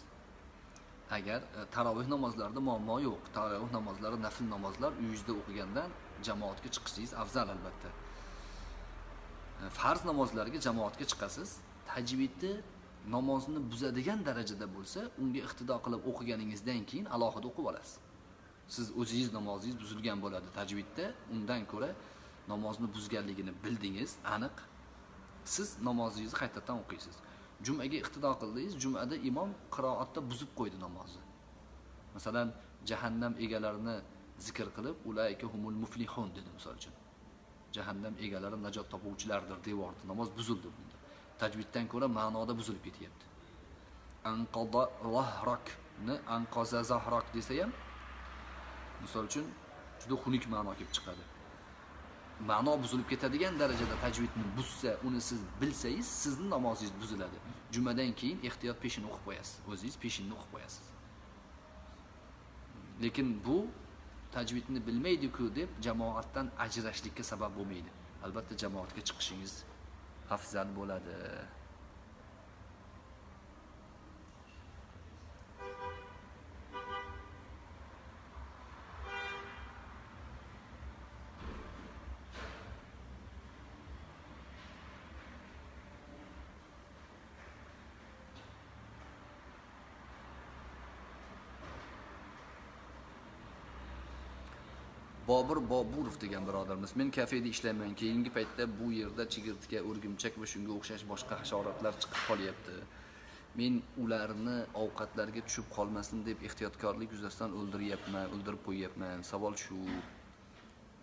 S1: Agar e, taroveh namozlarida muammo yo'q taroveh namozlari nafl namozlar uyingizda o'qigandan jamoatga chiqishingiz afzal albatta. E, farz namozlarga jamoatga chiqasiz tajvidni namozni buzadigan darajada bo'lsa unga iqtido qilib o'qiganingizdan keyin alohida o'qib olasiz. Siz o'zingiz namozingiz buzilgan bo'ladi tajvidda. Undan ko'ra namozni buzganligini bildingiz aniq. Siz namozingizni qaytadan o'qiysiz? Jumaga iqtido qildingiz jumada imom qiroatda buzib qo'ydi namozni. Masalan jahannam egalarini zikr qilib ulayka humul muflihun dedi misol uchun. Jahannam egalari najot topuvchilardir devordi namoz buzildi bunda. Tajviddan ko'ra ma'noda buzilib ketyapti. Anqoda zahrokni anqoza zahrok desa ham misol uchun juda xunuk ma'no kelib chiqadi. Ma'no buzilib ketadigan darajada tajvidni buzsa uni siz bilsangiz sizni namozingiz buziladi. Jumadan keyin ehtiyot peshin o'qib qo'yasiz. O'zingiz peshinni o'qib qo'yasiz. Lekin bu tajvidni bilmaydiku deb jamoatdan ajrashlikka sabab bo'lmaydi. Albatta jamoatga chiqishingiz afzal bo'ladi. Bobur boburov degan birodarimiz men kafeda ishlayman keyingi paytda bu yerda chigirtka o'rgimchak va shunga o'xshash boshqa hasharotlar chiqib qolyapti. Men ularni ovqatlarga tushib qolmasin deb ehtiyotkorlik yuzasidan o'ldiryapman o'ldirib qo'yyapman. Savol shu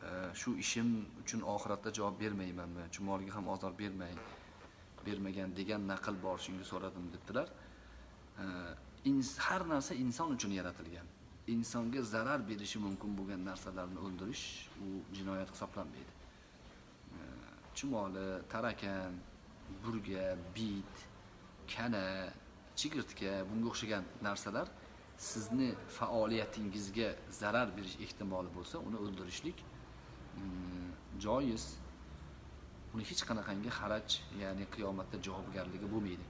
S1: e, shu ishim uchun oxiratda javob bermaymanmi? Chumoliga ham ozor bermay bermagan degan naql bor shunga so'radim debdilar. E, har narsa inson uchun yaratilgan. Insonga zarar berishi mumkin bo'lgan narsalarni o'ldirish u jinoyat hisoblanmaydi. Chumoli tarakan burga bit kana chigirtka bunga o'xshagan narsalar sizni faoliyatingizga zarar berish ehtimoli bo'lsa uni o'ldirishlik mm, joiz. Uni hech qanaqangi haraj ya'ni qiyomatda javobgarligi bo'lmaydi.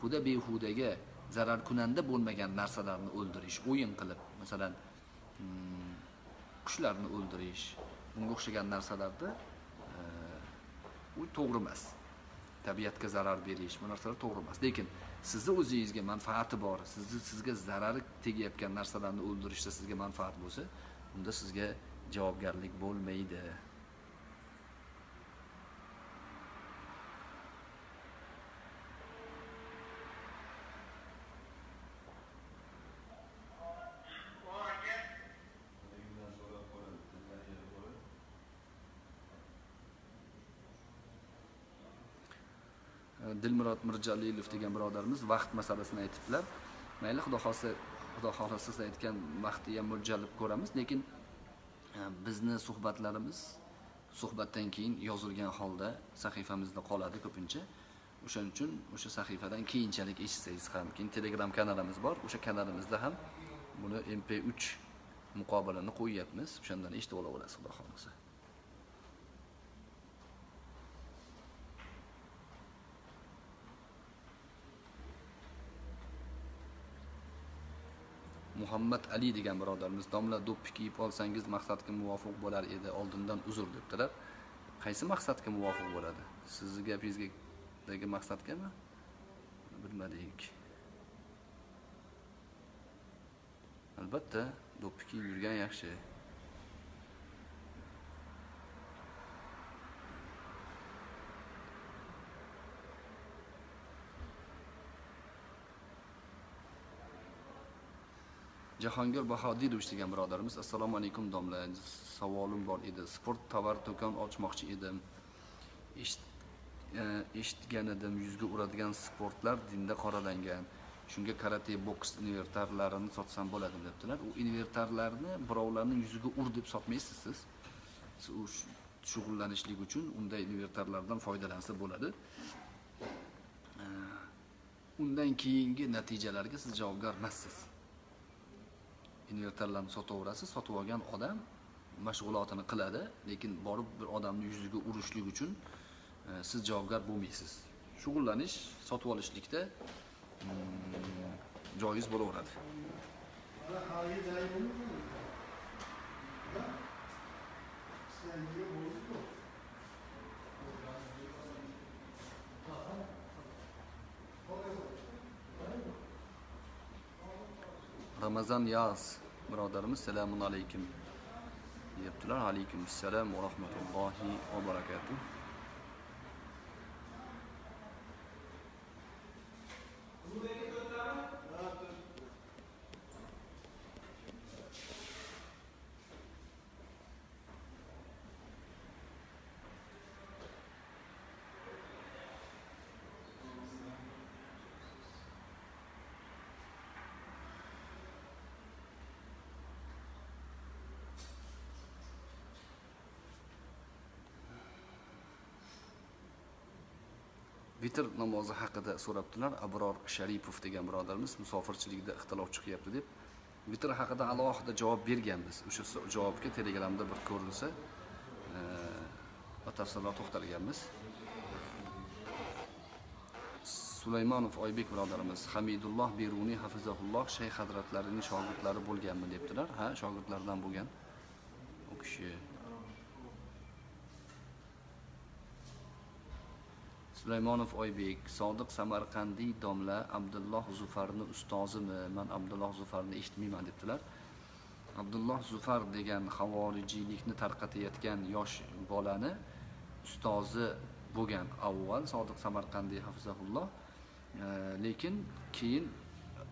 S1: Huda behudaga zarar kunanda bo'lmagan narsalarni o'ldirish o'yin qilib masalan mm, qushlarni o'ldirish bunga o'xshagan narsalarda e, u to'g'ri emas. Tabiatga zarar berish bu narsalar to'g'ri emas. Lekin sizni o'zingizga manfaati bor sizni sizga zarari tegayotgan narsalarni o'ldirishda sizga manfaat bo'lsa unda sizga javobgarlik bo'lmaydi. Dilmurod mirjalilov degan birodarimiz vaqt masalasini aytibdilar. Mayli xudo xohlasa xudo xohlasa siz aytgan vaqtni ham mo'ljallab ko'ramiz lekin e, bizni suhbatlarimiz suhbatdan keyin yozilgan holda sahifamizda qoladi ko'pincha. O'shaning uchun o'sha sahifadan keyinchalik eshitsangiz ham keyin telegram kanalimiz bor o'sha kanalimizda ham buni mp3 muqobilini qo'yyapmiz. O'shandan eshitib olaverasiz xudo xohlasa. Muhammad ali degan birodarimiz domla do'ppi kiyib olsangiz maqsadga muvofiq bo'lar edi oldindan uzr debdilar. Qaysi maqsadga muvofiq bo'ladi? Sizni gapingizdagi maqsadgami? Bilmadik albatta do'ppi kiyib yurgan yaxshi. Jahongir bahodirovich degan birodarimiz assalomu alaykum domla savolim bor edi. Sport tovar do'kon ochmoqchi edim. E, eshitgan edim yuzga uradigan sportlar dinda qoralangan. Shunga karate boks invertarlarini sotsam bo'ladimi debdilar. U invertarlarni birovlarning yuziga ur deb sotmaysiz siz. U shug'ullanishlik uchun unday invertarlardan foydalansa bo'ladi. E, undan keyingi natijalarga siz javobgar emassiz invertorlarni sotaverasiz sotib olgan odam mashg'ulotini qiladi lekin borib bir odamni yuziga urishlik uchun e, siz javobgar bo'lmaysiz. Shug'ullanish sotib olishlikda mm, joiz bo'laveradi.
S2: Hali joyi
S1: ramazon yoz birodarimiz assalomu alaykum deyaptilar alaykum assalom va rahmatullohi va barakatuh. Vitr namozi haqida so'rabdilar. Abror sharipov degan birodarimiz musofirchilikda ixtilof chiqyapti deb. Vitr haqida alohida javob berganmiz. O'sha javobga telegramda bir ko'rilsa e, batafsilroq to'xtalganmiz. Sulaymonov oybek birodarimiz hamidulloh beruniy hafizahulloh shayx hazratlarining shogirdlari bo'lganmi debdilar. Ha shogirdlaridan bo'lgan. U kishi Sulaymonov Oybek, Sodiq Samarqandiy domla Abdulloh Zufarni ustozimi? Men Abdulloh Zufarni eshitmayman debdilar. Abdulloh Zufar degan havorijiylikni tarqatayotgan yosh bolani ustozi bo'lgan avval Sodiq Samarqandiy hafizahulloh, E, lekin keyin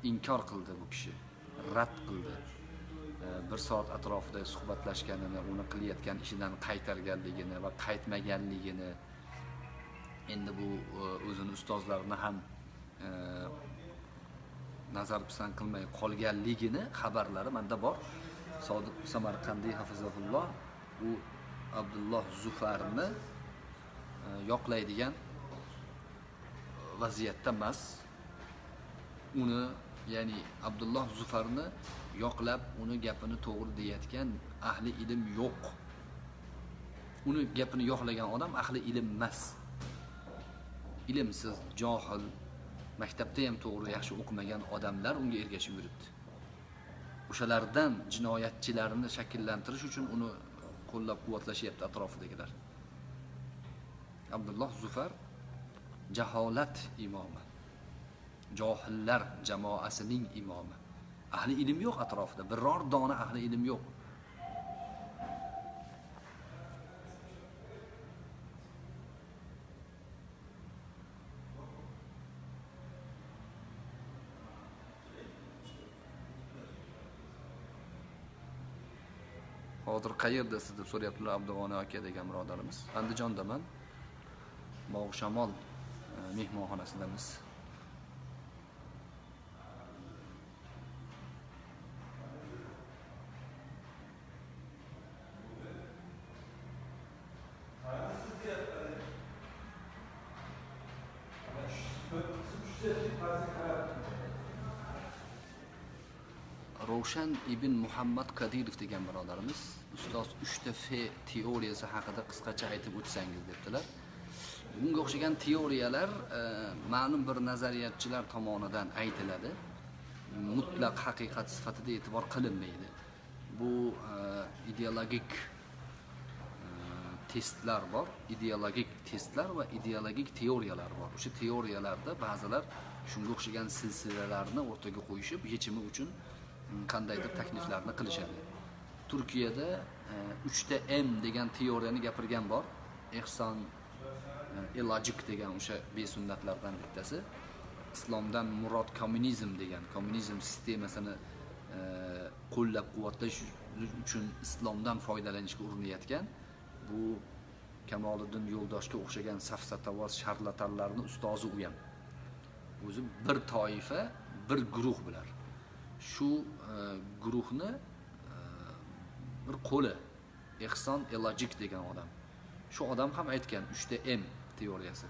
S1: inkor qildi bu kishi, rad qildi. E, bir soat atrofida suhbatlashganini, uni qilayotgan ishidan qaytarganligini va qaytmaganligini endi bu e, o'zini ustozlarini ham e, nazar pisand qilmay qolganligini xabarlari manda bor. Sodiq samarqandiy hafizahulloh u abdulloh zufarni e, yoqlaydigan vaziyatda emas. Uni ya'ni abdulloh zufarni yoqlab uni gapini to'g'ri deyayotgan ahli ilm yo'q. Uni gapini yoqlagan odam ahli ilm emas. Ilmsiz johil maktabda ham to'g'ri yaxshi o'qimagan odamlar unga ergashib yuribdi. O'shalardan jinoyatchilarni shakllantirish uchun uni qo'llab quvvatlashyapti atrofidagilar. Abdulloh zufar jaholat imomi johillar jamoasining imomi ahli ilm yo'q atrofida biror dona ahli ilm yo'q. Hozir qayerdasiz deb so'rayaptilar abdug'oniy aka degan birodarimiz. Andijondaman. Bog' shamol e, mehmonxonasidamiz ravshan ibn muhammad kadirov degan birodarimiz. Ustoz uchta fe teoriyasi haqida qisqacha aytib o'tsangiz debdilar. Bunga o'xshagan teoriyalar e, ma'lum bir nazariyatchilar tomonidan aytiladi. Mutlaq haqiqat sifatida e'tibor qilinmaydi. Bu e, ideologik e, testlar bor ideologik testlar va ideologik teoriyalar bor. O'sha teoriyalarda ba'zilar shunga o'xshagan silsilalarni o'rtaga qo'yishib yechimi uchun mm, qandaydir takliflarni qilishadi. Turkiyada e, uchta m degan teoriyani gapirgan bor. Ehson e, ilojik degan o'sha besunnatlardan bittasi. Islomdan murod kommunizm degan kommunizm sistemasini e, qo'llab quvvatlash uchun islomdan foydalanishga urinayotgan bu kamoliddin yo'ldoshga o'xshagan safsatavoz sharlatanlarni ustozi u ham. O'zi bir toifa bir guruh bular. Shu e, guruhni bir qo'li ehson elojik degan odam. Shu odam ham aytgan uchta m teoriyasi.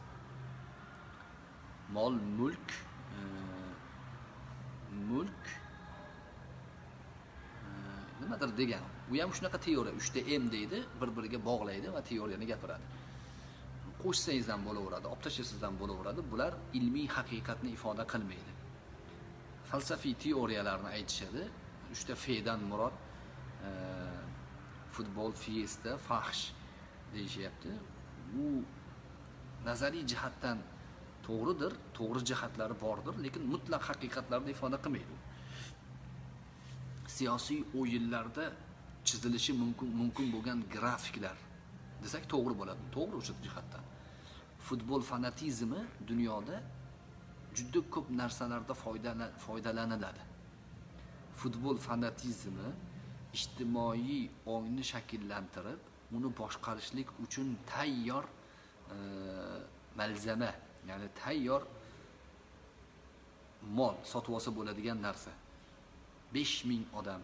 S1: Mol mulk e, mulk e, nimadir degan. U ham shunaqa teoriya uchta m deydi bir biriga bog'laydi va teoriyani gapiradi. Qo'shsangiz ham bo'laveradi olib tashlasangiz ham bo'laveradi bular ilmiy haqiqatni ifoda qilmaydi. Falsafiy teoriyalarni aytishadi. Uchta fedan murod e, futbol fiesta fahsh deyishyapti. U nazariy jihatdan to'g'ridir to'g'ri jihatlari bordir lekin mutlaq haqiqatlarni ifoda qilmaydi. Siyosiy o'yinlarda chizilishi mumkin mumkin bo'lgan grafiklar desak to'g'ri bo'ladi to'g'ri o'sha jihatdan. Futbol fanatizmi dunyoda juda ko'p narsalarda foydalaniladi. Futbol fanatizmi ijtimoiy ongni shakllantirib uni boshqarishlik uchun tayyor e, malzama ya'ni tayyor mol sotib olsa bo'ladigan narsa. Besh ming odam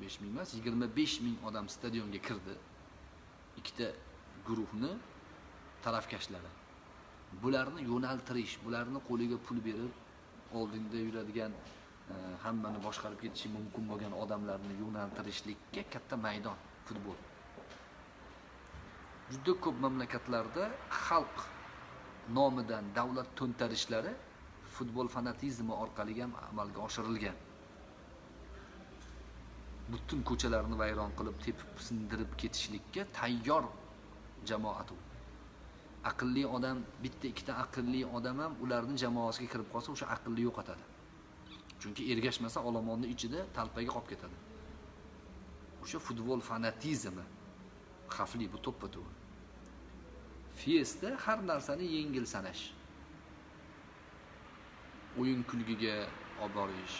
S1: besh ming emas yigirma besh ming odam stadionga kirdi. Ikkita guruhni tarafkashlari. Bularni yo'naltirish bularni qo'liga pul berib oldingda yuradigan hammani boshqarib ketishi mumkin bo'lgan odamlarni yo'naltirishlikka katta maydon futbol. Juda ko'p mamlakatlarda xalq nomidan davlat to'ntarishlari futbol fanatizmi orqali ham amalga oshirilgan. Butun ko'chalarni vayron qilib tepib sindirib ketishlikka tayyor jamoat u. Aqlli odam bitta ikkita aqlli odam ham ularni jamoasiga kirib qolsa o'sha aqlni yo'qotadi. Chunki ergashmasa olomonni ichida talpaga qolib ketadi. O'sha futbol fanatizmi? Xavfli bu to'ppa to'g'ri. Fiesta har narsani yengil sanash. O'yin kulgiga olib borish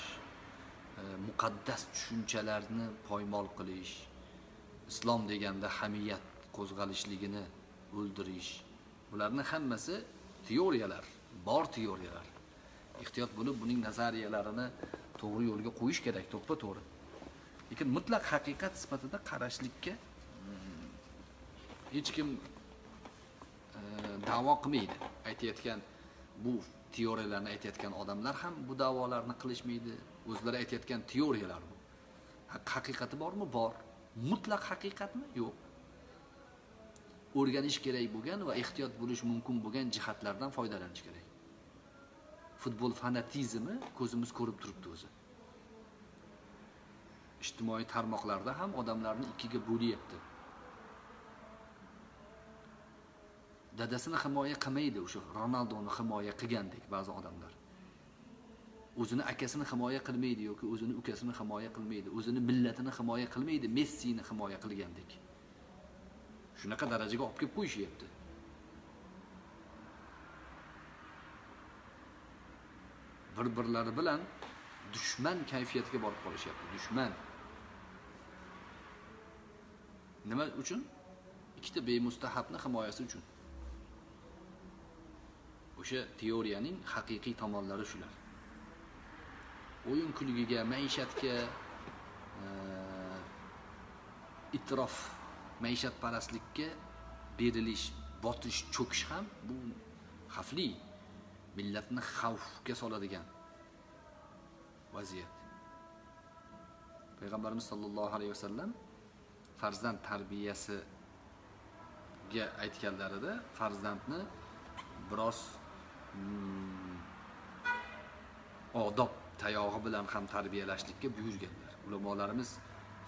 S1: e, muqaddas tushunchalarni poymol qilish islom deganda hamiyat qo'zg'alishligini o'ldirish. Bularni hammasi teoriyalar bor teoriyalar. Ehtiyot bo'lib buning nazariyalarini to'g'ri yo'lga qo'yish kerak. To'ppa to'g'ri. Lekin mutlaq haqiqat sifatida qarashlikka hech kim e, da'vo qilmaydi. Aytayotgan bu teoriyalarni aytayotgan odamlar ham bu da'volarni qilishmaydi. O'zlari aytayotgan teoriyalar bu. Ha- haqiqati bormi? Bor. Mutlaq haqiqatmi? Yo'q. O'rganish kerak bo'lgan va ehtiyot bo'lish mumkin bo'lgan jihatlardan foydalanish kerak. Futbol fanatizmi ko'zimiz ko'rib turibdi o'zi. Ijtimoiy tarmoqlarda ham odamlarni ikkiga bo'lyapti. Dadasini himoya qilmaydi o'sha ronaldoni himoya qilgandek ba'zi odamlar. O'zini akasini himoya qilmaydi yoki o'zini ukasini himoya qilmaydi o'zini millatini himoya qilmaydi messini himoya qilgandek. Shunaqa darajaga olib kelib qo'yishyapti. Bir birlari bilan dushman kayfiyatiga borib qolishyapti dushman. Nima uchun? Ikkita bemustahabni himoyasi uchun. O'sha teoriyaning haqiqiy tomonlari shular. O'yin kulgiga maishatga e, itrof maishatparastlikka berilish botish cho'kish ham bu xavfli. Millatni xavfga soladigan vaziyat. Payg'ambarimiz sollallohu alayhi vasallam farzand tarbiyasiga aytganlarida farzandni biroz mm, odob tayog'i bilan ham tarbiyalashlikka buyurganlar. Ulamolarimiz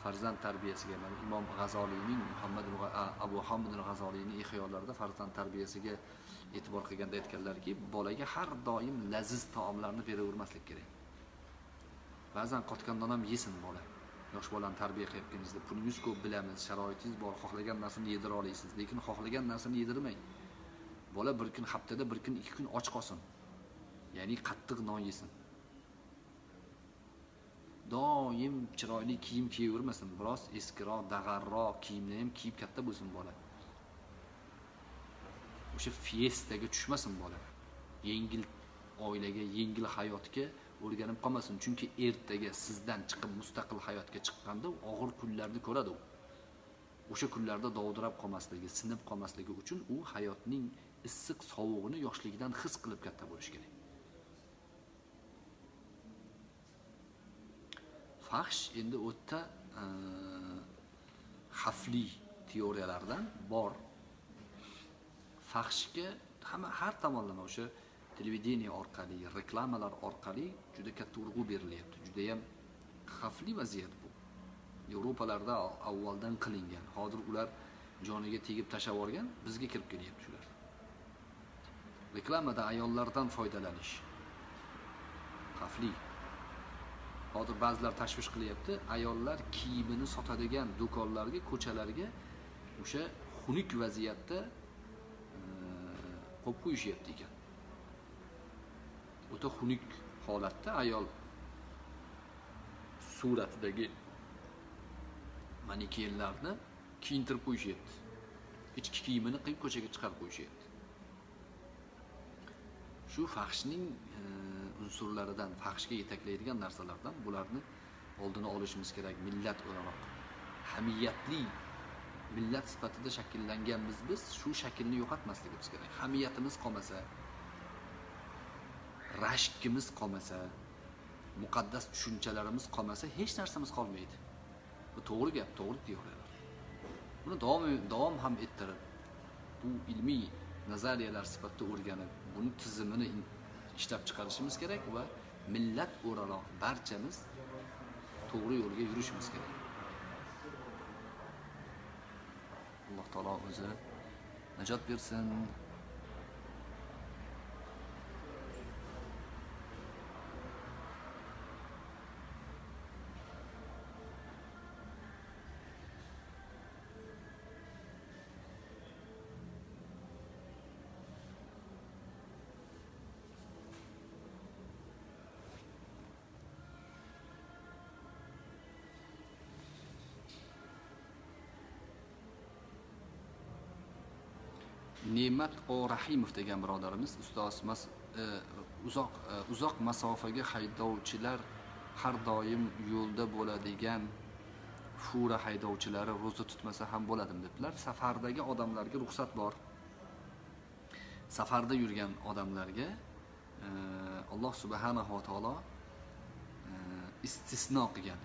S1: farzand tarbiyasiga mana imom g'azoliyning muhammad ibn abu hamid g'azoliyning ihyolarida farzand tarbiyasiga e'tibor qilganda aytganlarki bolaga har doim laziz taomlarni beravermaslik kerak. Ba'zan qotgandan ham yesin bola. Yosh bolani tarbiya qilayotganingizda pulingiz ko'p bilamiz sharoitingiz bor xohlagan narsani yedira olasiz lekin xohlagan narsani yedirmang. Bola bir kun haftada bir kun ikki kun och qolsin. Ya'ni qattiq non yesin. Doim chiroyli kiyim kiyavermasin biroz eskiroq dag'arroq kiyimni ham kiyib katta bo'lsin bola. O'sha fiestaga tushmasin bola. Yengil oilaga yengil hayotga o'rganib qolmasin. Chunki ertaga sizdan chiqib mustaqil hayotga chiqqanda og'ir kunlarni ko'radi u. O'sha kunlarda dovdirab qolmasligi sinib qolmasligi uchun u hayotning issiq sovug'ini yoshligidan his qilib katta bo'lishi kerak. Fahsh endi u yerda xavfli teoriyalardan bor. Fahshga hamma har tomonlama o'sha televideniya orqali reklamalar orqali juda katta urg'u berilyapti. Judayam xavfli vaziyat bu. Yevropalarda avvaldan qilingan hozir ular joniga tegib tashlab yuborgan bizga kirib kelyapti shular. Reklamada ayollardan foydalanish. Xavfli. Hozir ba'zilar tashvish qilyapti ayollar kiyimini sotadigan do'konlarga ko'chalarga o'sha xunuk vaziyatda qo'yib qo'yishyapti ekan. O'ta xunuk holatda ayol suratidagi manekenlarni kiyintirib qo'yishyapti ichki kiyimini qilib ko'chaga chiqarib qo'yishyapti shu fahshning e, unsurlaridan fahshga yetaklaydigan narsalardan bularni oldini olishimiz kerak millat o'laroq. Hamiyatli millat sifatida shakllanganmiz. Biz shu shaklni yo'qotmasligimiz kerak hamiyatimiz qolmasa rashkimiz qolmasa muqaddas tushunchalarimiz qolmasa hech narsamiz qolmaydi. Bu to'g'ri gap to'g'ri teoriyalar buni davom davom ham ettirib bu ilmiy nazariyalar sifatida o'rganib buni tizimini ishlab chiqarishimiz kerak va millat o'laroq barchamiz to'g'ri yo'lga yurishimiz kerak alloh taolo o'zi. Najot bersin. Ne'mat o rahimov degan birodarimiz ustoz mas, e, uzoq e, uzoq masofaga haydovchilar har doim yo'lda bo'ladigan fura haydovchilari ro'za tutmasa ham bo'ladimi debdilar. Safardagi odamlarga ruxsat bor. Safarda yurgan odamlarga e, alloh subhanahu va taolo e, istisno qilgan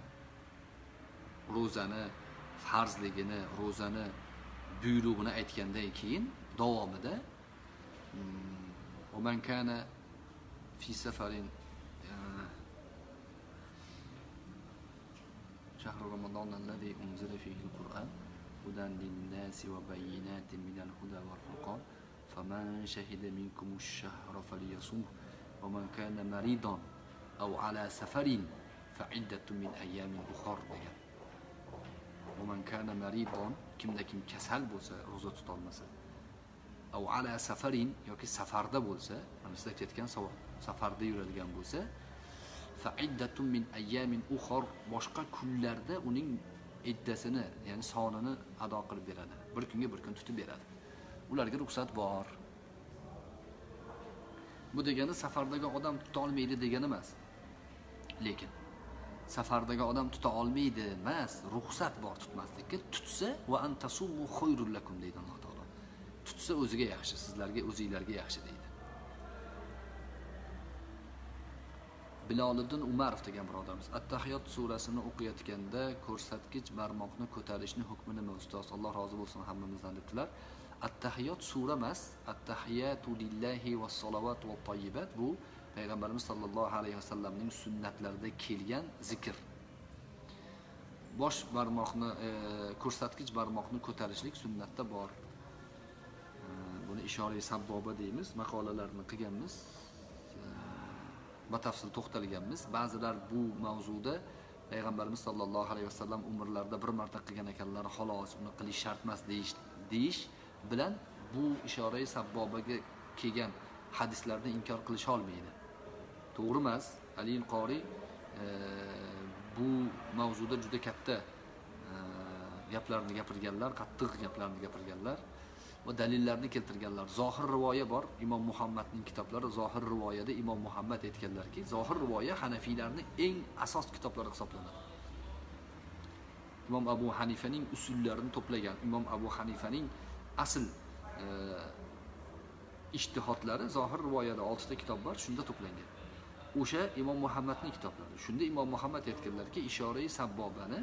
S1: ro'zani farzligini ro'zani buyrug'ini aytgandan keyin davomida ومن كان في سفر شهر رمضان الذي أنزل فيه القرآن هدى للناس وبينات من الهدى والفرقان. فمن شهد منكم الشهر فليصوم ومن كان مريضا أو على سفر فعدة من أيام أخر. ومن كان مريضا kimda kim kasal bo'lsa ro'za tutolmasa av ala safarin yoki safarda bo'lsa mana sizlar ketgan safarda yuradigan bo'lsa fa iddatun min ayyamin uxor boshqa kunlarda uning iddasini ya'ni sonini ado qilib beradi. Bir kunga bir kun tutib beradi. Ularga ruxsat bor. Bu degani safardagi odam tuta olmaydi degani emas. Lekin safardagi odam tuta olmaydi emas ruxsat bor tutmaslikka tutsa va antasumu lakum deydi alloh. Tutsa o'ziga yaxshi sizlarga o'zinglarga yaxshi deydi. Biloliddin umarov degan birodarimiz attahiyot surasini o'qiyotganda ko'rsatkich barmoqni ko'tarishni hukmi nima ustoz alloh rozi bo'lsin hammamizdan debdilar. Attahiyot sura emas attahiyatu lillahi va salovat va toyibat bu payg'ambarimiz sollallohu alayhi vasallamning sunnatlarida kelgan zikr. Bosh barmoqni e, ko'rsatkich barmoqni ko'tarishlik sunnatda bor. Buni ishoriy sabboba deymiz maqolalarni qilganmiz. Batafsil to'xtalganmiz. Ba'zilar bu mavzuda payg'ambarimiz sollallohu alayhi vasallam umrlarida bir marta qilgan ekanlar xolos uni qilish shart emas deyish deyish bilan bu ishorai sabbobaga kelgan hadislarni inkor qilisholmaydi to'g'ri emas ali qoriy e, bu mavzuda juda katta e, gaplarni gapirganlar qattiq gaplarni gapirganlar. Va dalillarni keltirganlar. Zohir rivoya bor. Imom muhammadning kitoblari zohir rivoyada imom muhammad aytganlarki zohir rivoya hanafiylarni eng asos kitoblari hisoblanadi. Imom abu hanifaning usullarini to'plagan imom abu hanifaning asl e, ishtihodlari zohir rivoyada oltita kitob bor shunda to'plangan. O'sha imom muhammadning kitoblari. Shunda imom muhammad aytganlarki ishorai sabbobani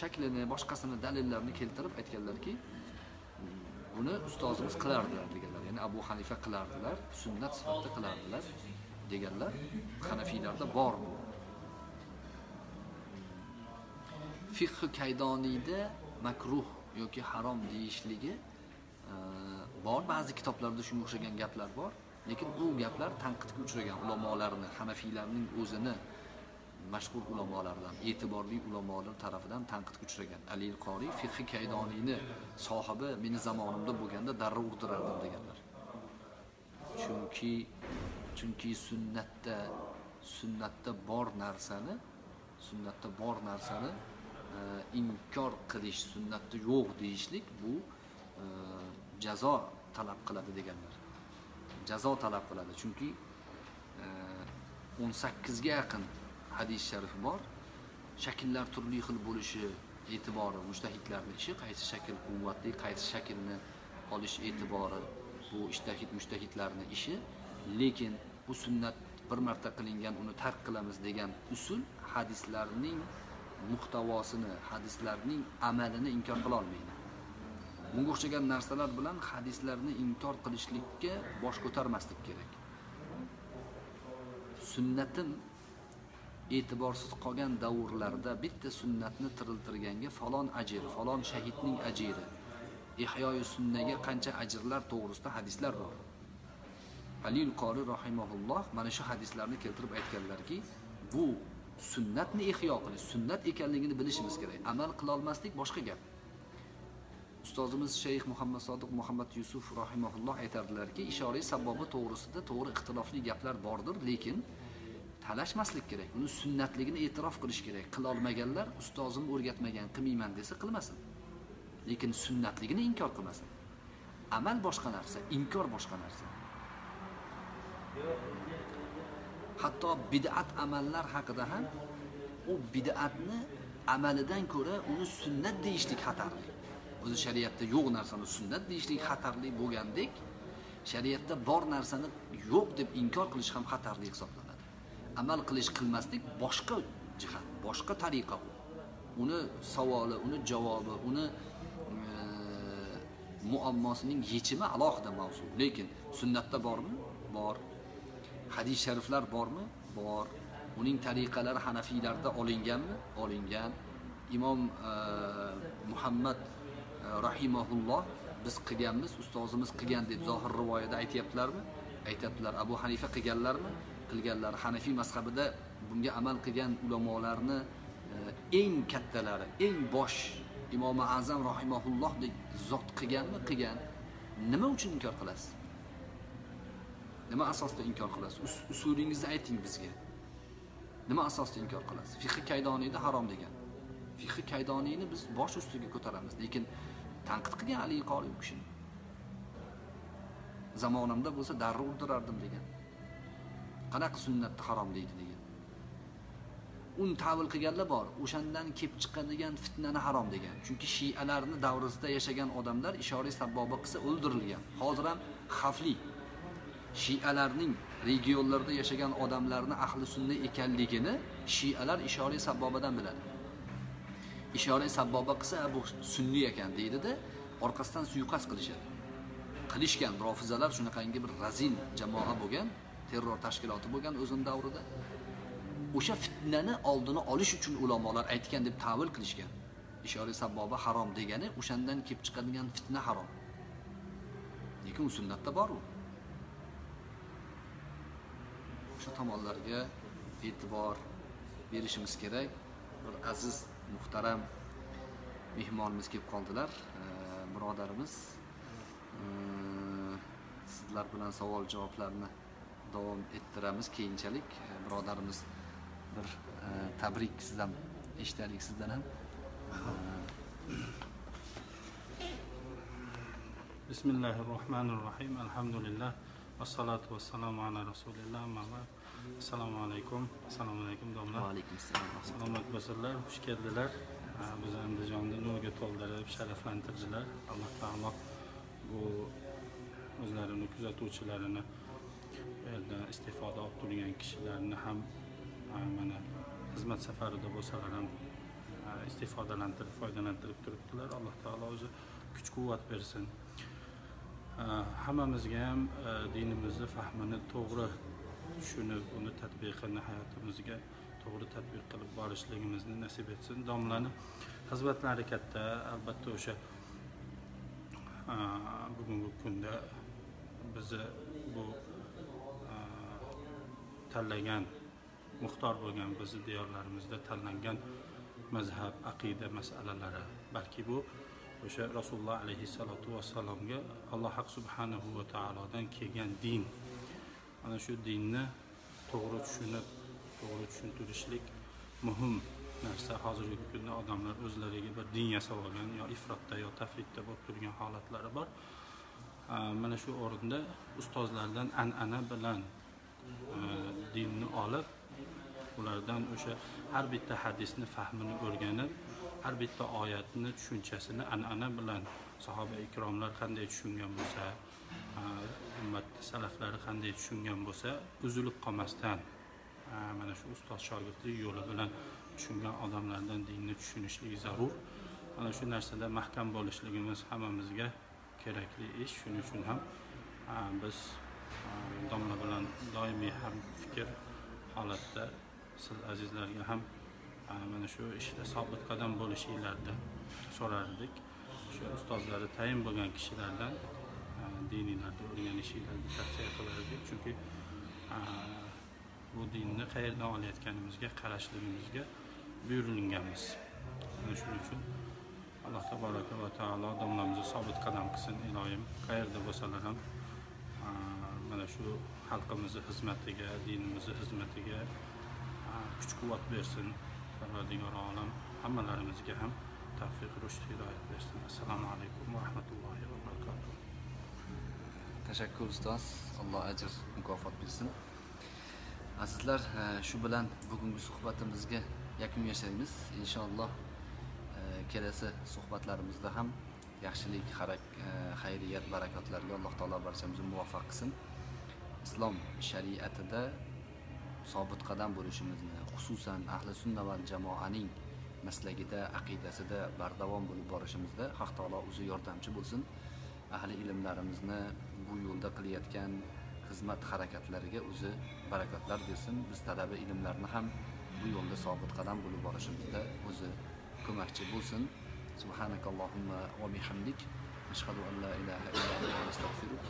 S1: shaklini boshqasini dalillarni keltirib aytganlarki buni ustozimiz qilardilar deganlar. Ya'ni abu hanifa qilardilar sunnat sifatida qilardilar deganlar hanafiylarda bor bu. Fiqh kaydoniyda makruh yoki harom deyishligi e, bor. Ba'zi kitoblarda shunga o'xshagan gaplar bor. Lekin u gaplar tanqidga uchragan ulamolarni hanafiylarning o'zini mashhur ulamolardan e'tiborli ulamolar tarafidan tanqidga uchragan. Ali qoriy fiqhi kaydoniyni sohibi meni zamonimda bo'lganda darra urdirardim deganlar. Chunki chunki sunnatda sunnatda bor narsani sunnatda bor narsani e, inkor qilish sunnatda yo'q deyishlik bu e, jazo talab qiladi deganlar. Jazo talab qiladi. Chunki e, o'n sakkizga yaqin hadis sharif bor. Shakllar turli xil bo'lishi e'tibori mushtahidlarni ishi qaysi shakl quvvatli qaysi shaklni olish e'tibori bu ishtahid mushtahidlarni ishi. Lekin bu sunnat bir marta qilingan uni tark qilamiz degan usul hadislarning muhtavosini hadislarning amalini inkor qila olmaydi. Bunga o'xshagan narsalar bilan hadislarni inkor qilishlikka bosh ko'tarmaslik kerak. Sunnatin e'tiborsiz qolgan davrlarda bitta sunnatni tiriltirganga falon ajr falon shahidning ajri ihyoyi sunnaga qancha ajrlar to'g'risida hadislar bor. Halil qori rahimaulloh mana shu hadislarni keltirib aytganlarki bu sunnatni ihyo qilish sunnat ekanligini bilishimiz kerak. Amal qilolmaslik boshqa gap. Ustozimiz shayx muhammad sodiq muhammad yusuf rahimaulloh aytardilarki ishoriy sabobi to'g'risida to'g'ri ixtilofli gaplar bordir lekin talashmaslik kerak uni sunnatligini e'tirof qilish kerak. Qilolmaganlar ustozim o'rgatmagan qilmayman desa qilmasin. Lekin sunnatligini inkor qilmasin. Amal boshqa narsa inkor boshqa narsa. Hatto bid'at amallar haqida ham u bid'atni amalidan ko'ra uni sunnat deyishlik xatarli. O'zi shariatda yo'q narsani sunnat deyishlik xatarli bo'lgandek shariatda bor narsani yo'q deb inkor qilish ham xatarli hisoblanadi. Amal qilish qilmaslik boshqa jihat boshqa tariqa. U uni savoli uni javobi uni e, muammosining yechimi alohida mavzu. Lekin sunnatda bormi? Bor. Hadis shariflar bormi? Bor. Uning tariqalari hanafiylarda olinganmi? Olingan. Imom e, muhammad e, rahimahulloh biz qilganmiz ustozimiz qilgan deb zohir rivoyada aytyaptilarmi? Aytyaptilar. Abu hanifa qilganlarmi? Qilganlar hanafiy mazhabida bunga amal qilgan ulamolarni e, eng kattalari eng bosh imomi azam rohimaullohdek zot qilganmi? Qilgan. Nima uchun inkor qilasiz? Nima asosda inkor qilasiz? Us- usulingizni ayting bizga. Nima asosda inkor qilasiz? Fihi kaydoniyni harom degan. Fihi kaydoniyni biz bosh ustiga ko'taramiz lekin tanqid qilgan ali qoli u kishini. Zamonimda bo'lsa darrov o'ldirardim degan. Qanaqa sunnatni harom deydi degan. Uni tavil qilganlar bor o'shandan kelib chiqadigan fitnani harom degan. Chunki shialarni davrisida yashagan odamlar ishoriy sabboba qilsa o'ldirilgan. Hozir ham xavfli. Shialarning regionlarda yashagan odamlarni ahli sunna ekanligini shialar ishoriy sabbobadan biladi. Ishora sabboba qilsa bu sunniy ekan deydida orqasidan suiqasd qilishadi. Qilishgan rofizalar shunaqangi bir razin jamoa bo'lgan. Terror tashkiloti bo'lgan o'zini davrida. O'sha fitnani oldini olish uchun ulamolar aytgan deb tavil qilishgan. Ishora sabboba harom degani o'shandan kelib chiqadigan fitna harom. Lekin u sunnatda bor u o'sha tomonlarga e'tibor berishimiz kerak. Bir aziz muhtaram mehmonimiz kelib qoldilar. Birodarimiz sizlar bilan savol javoblarni davom ettiramiz. Keyinchalik e, birodarimiz bir e, tabrik sizdan eshitaylik sizdan ham.
S3: E, Bismillahi rohmanir rohim alhamdulillah. Vassalotu vassalomu ala rasulilloh assalomu alaykum. Assalomu
S1: alaykum
S3: domla.
S1: Vaalaykum assalom
S3: salomat bo'lsinlar xush keldilar. Bizni andijonni nurga to'ldirib sharaflantirdilar. Alloh taolo bu o'zlarini kuzatuvchilarini eldan istifoda olib turgan kishilarni ham mana xizmat safarida bo'lsalar ham ha, istifodalantirib foydalantirib turibdilar. Alloh taolo o'zi kuch quvvat bersin hammamizga ham e, dinimizni fahmini to'g'ri tushunib uni tadbiqini hayotimizga to'g'ri tatbiq qilib borishligimizni nasib etsin. Domlani xizmatlari katta albatta o'sha bugungi kunda bizni bu tanlagan muxtor bo'lgan bizni diyorlarimizda tanlangan mazhab aqida masalalari. Balki bu o'sha rasululloh alayhissalotu vassalomga alloh haq subhanahu va taolodan kelgan din. Ana shu dinni to'g'ri tushunib to'g'ri tushuntirishlik muhim narsa. Hozirgi kunda odamlar o'zlariga bir din yasab olgan yo ifrotda yo tafritda bo'lib turgan holatlari bor. Mana shu o'rinda ustozlardan an'ana bilan E, dinni olib ulardan o'sha har bitta hadisni fahmini o'rganib har bitta oyatni tushunchasini an'ana bilan sahoba ikromlar qanday tushungan bo'lsa e, ummat salaflari qanday tushungan bo'lsa uzilib qolmasdan e, mana shu ustoz shogirdlik yo'li bilan tushungan odamlardan dinni tushunishlik zarur. Mana shu narsada mahkam bo'lishligimiz hammamizga kerakli ish. Shuning uchun ham biz domla bilan doimiy ham fikr holatda. Siz azizlarga ham mana shu ishda sobit qadam bo'lishinglarni so'rardik. Shu ustozlari tayin bo'lgan kishilardan a, diniylarni o'rganishinglarni tavsiya qilardik. Chunki bu dinni qayerdan olayotganimizga qarashligimizga buyurilganmiz. Ana shuning uchun alloh taboraka va taolo domlamizni sobit qadam qilsin. Iloyim qayerda bo'lsalar ham mana shu xalqimizni xizmatiga dinimizni xizmatiga kuch quvvat bersin. Parvardigor olam hammalarimizga ham tavfiq rushd hidoyat bersin. Assalomu alaykum va rahmatullohi va barakatuh.
S1: Tashakkur ustoz. Alloh ajr mukofot bersin. Azizlar shu bilan bugungi suhbatimizga yakun yasaymiz inshaalloh e, kelasi suhbatlarimizda ham yaxshilik e, xayriyat barakotlarga alloh taolo barchamizni muvaffaq qilsin. islom shariatida sobit qadam bo'lishimizni xususan ahli sunna va jamoaning maslagida aqidasida bardavom bo'lib borishimizda haq taolo o'zi yordamchi bo'lsin. Ahli ilmlarimizni bu yo'lda qilayotgan xizmat harakatlariga o'zi barakotlar bersin. Biz talaba ilmlarni ham bu yo'lda sobit qadam bo'lib borishimizda o'zi ko'makchi bo'lsin. Subhanakallohumma va bihamdik. Ashhadu an la ilaha illa anta astag'firuk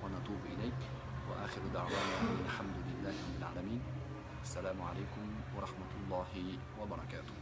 S1: va natubu ilayk. وآخر دعوانا الحمد لله رب العالمين. السلام عليكم ورحمة الله وبركاته.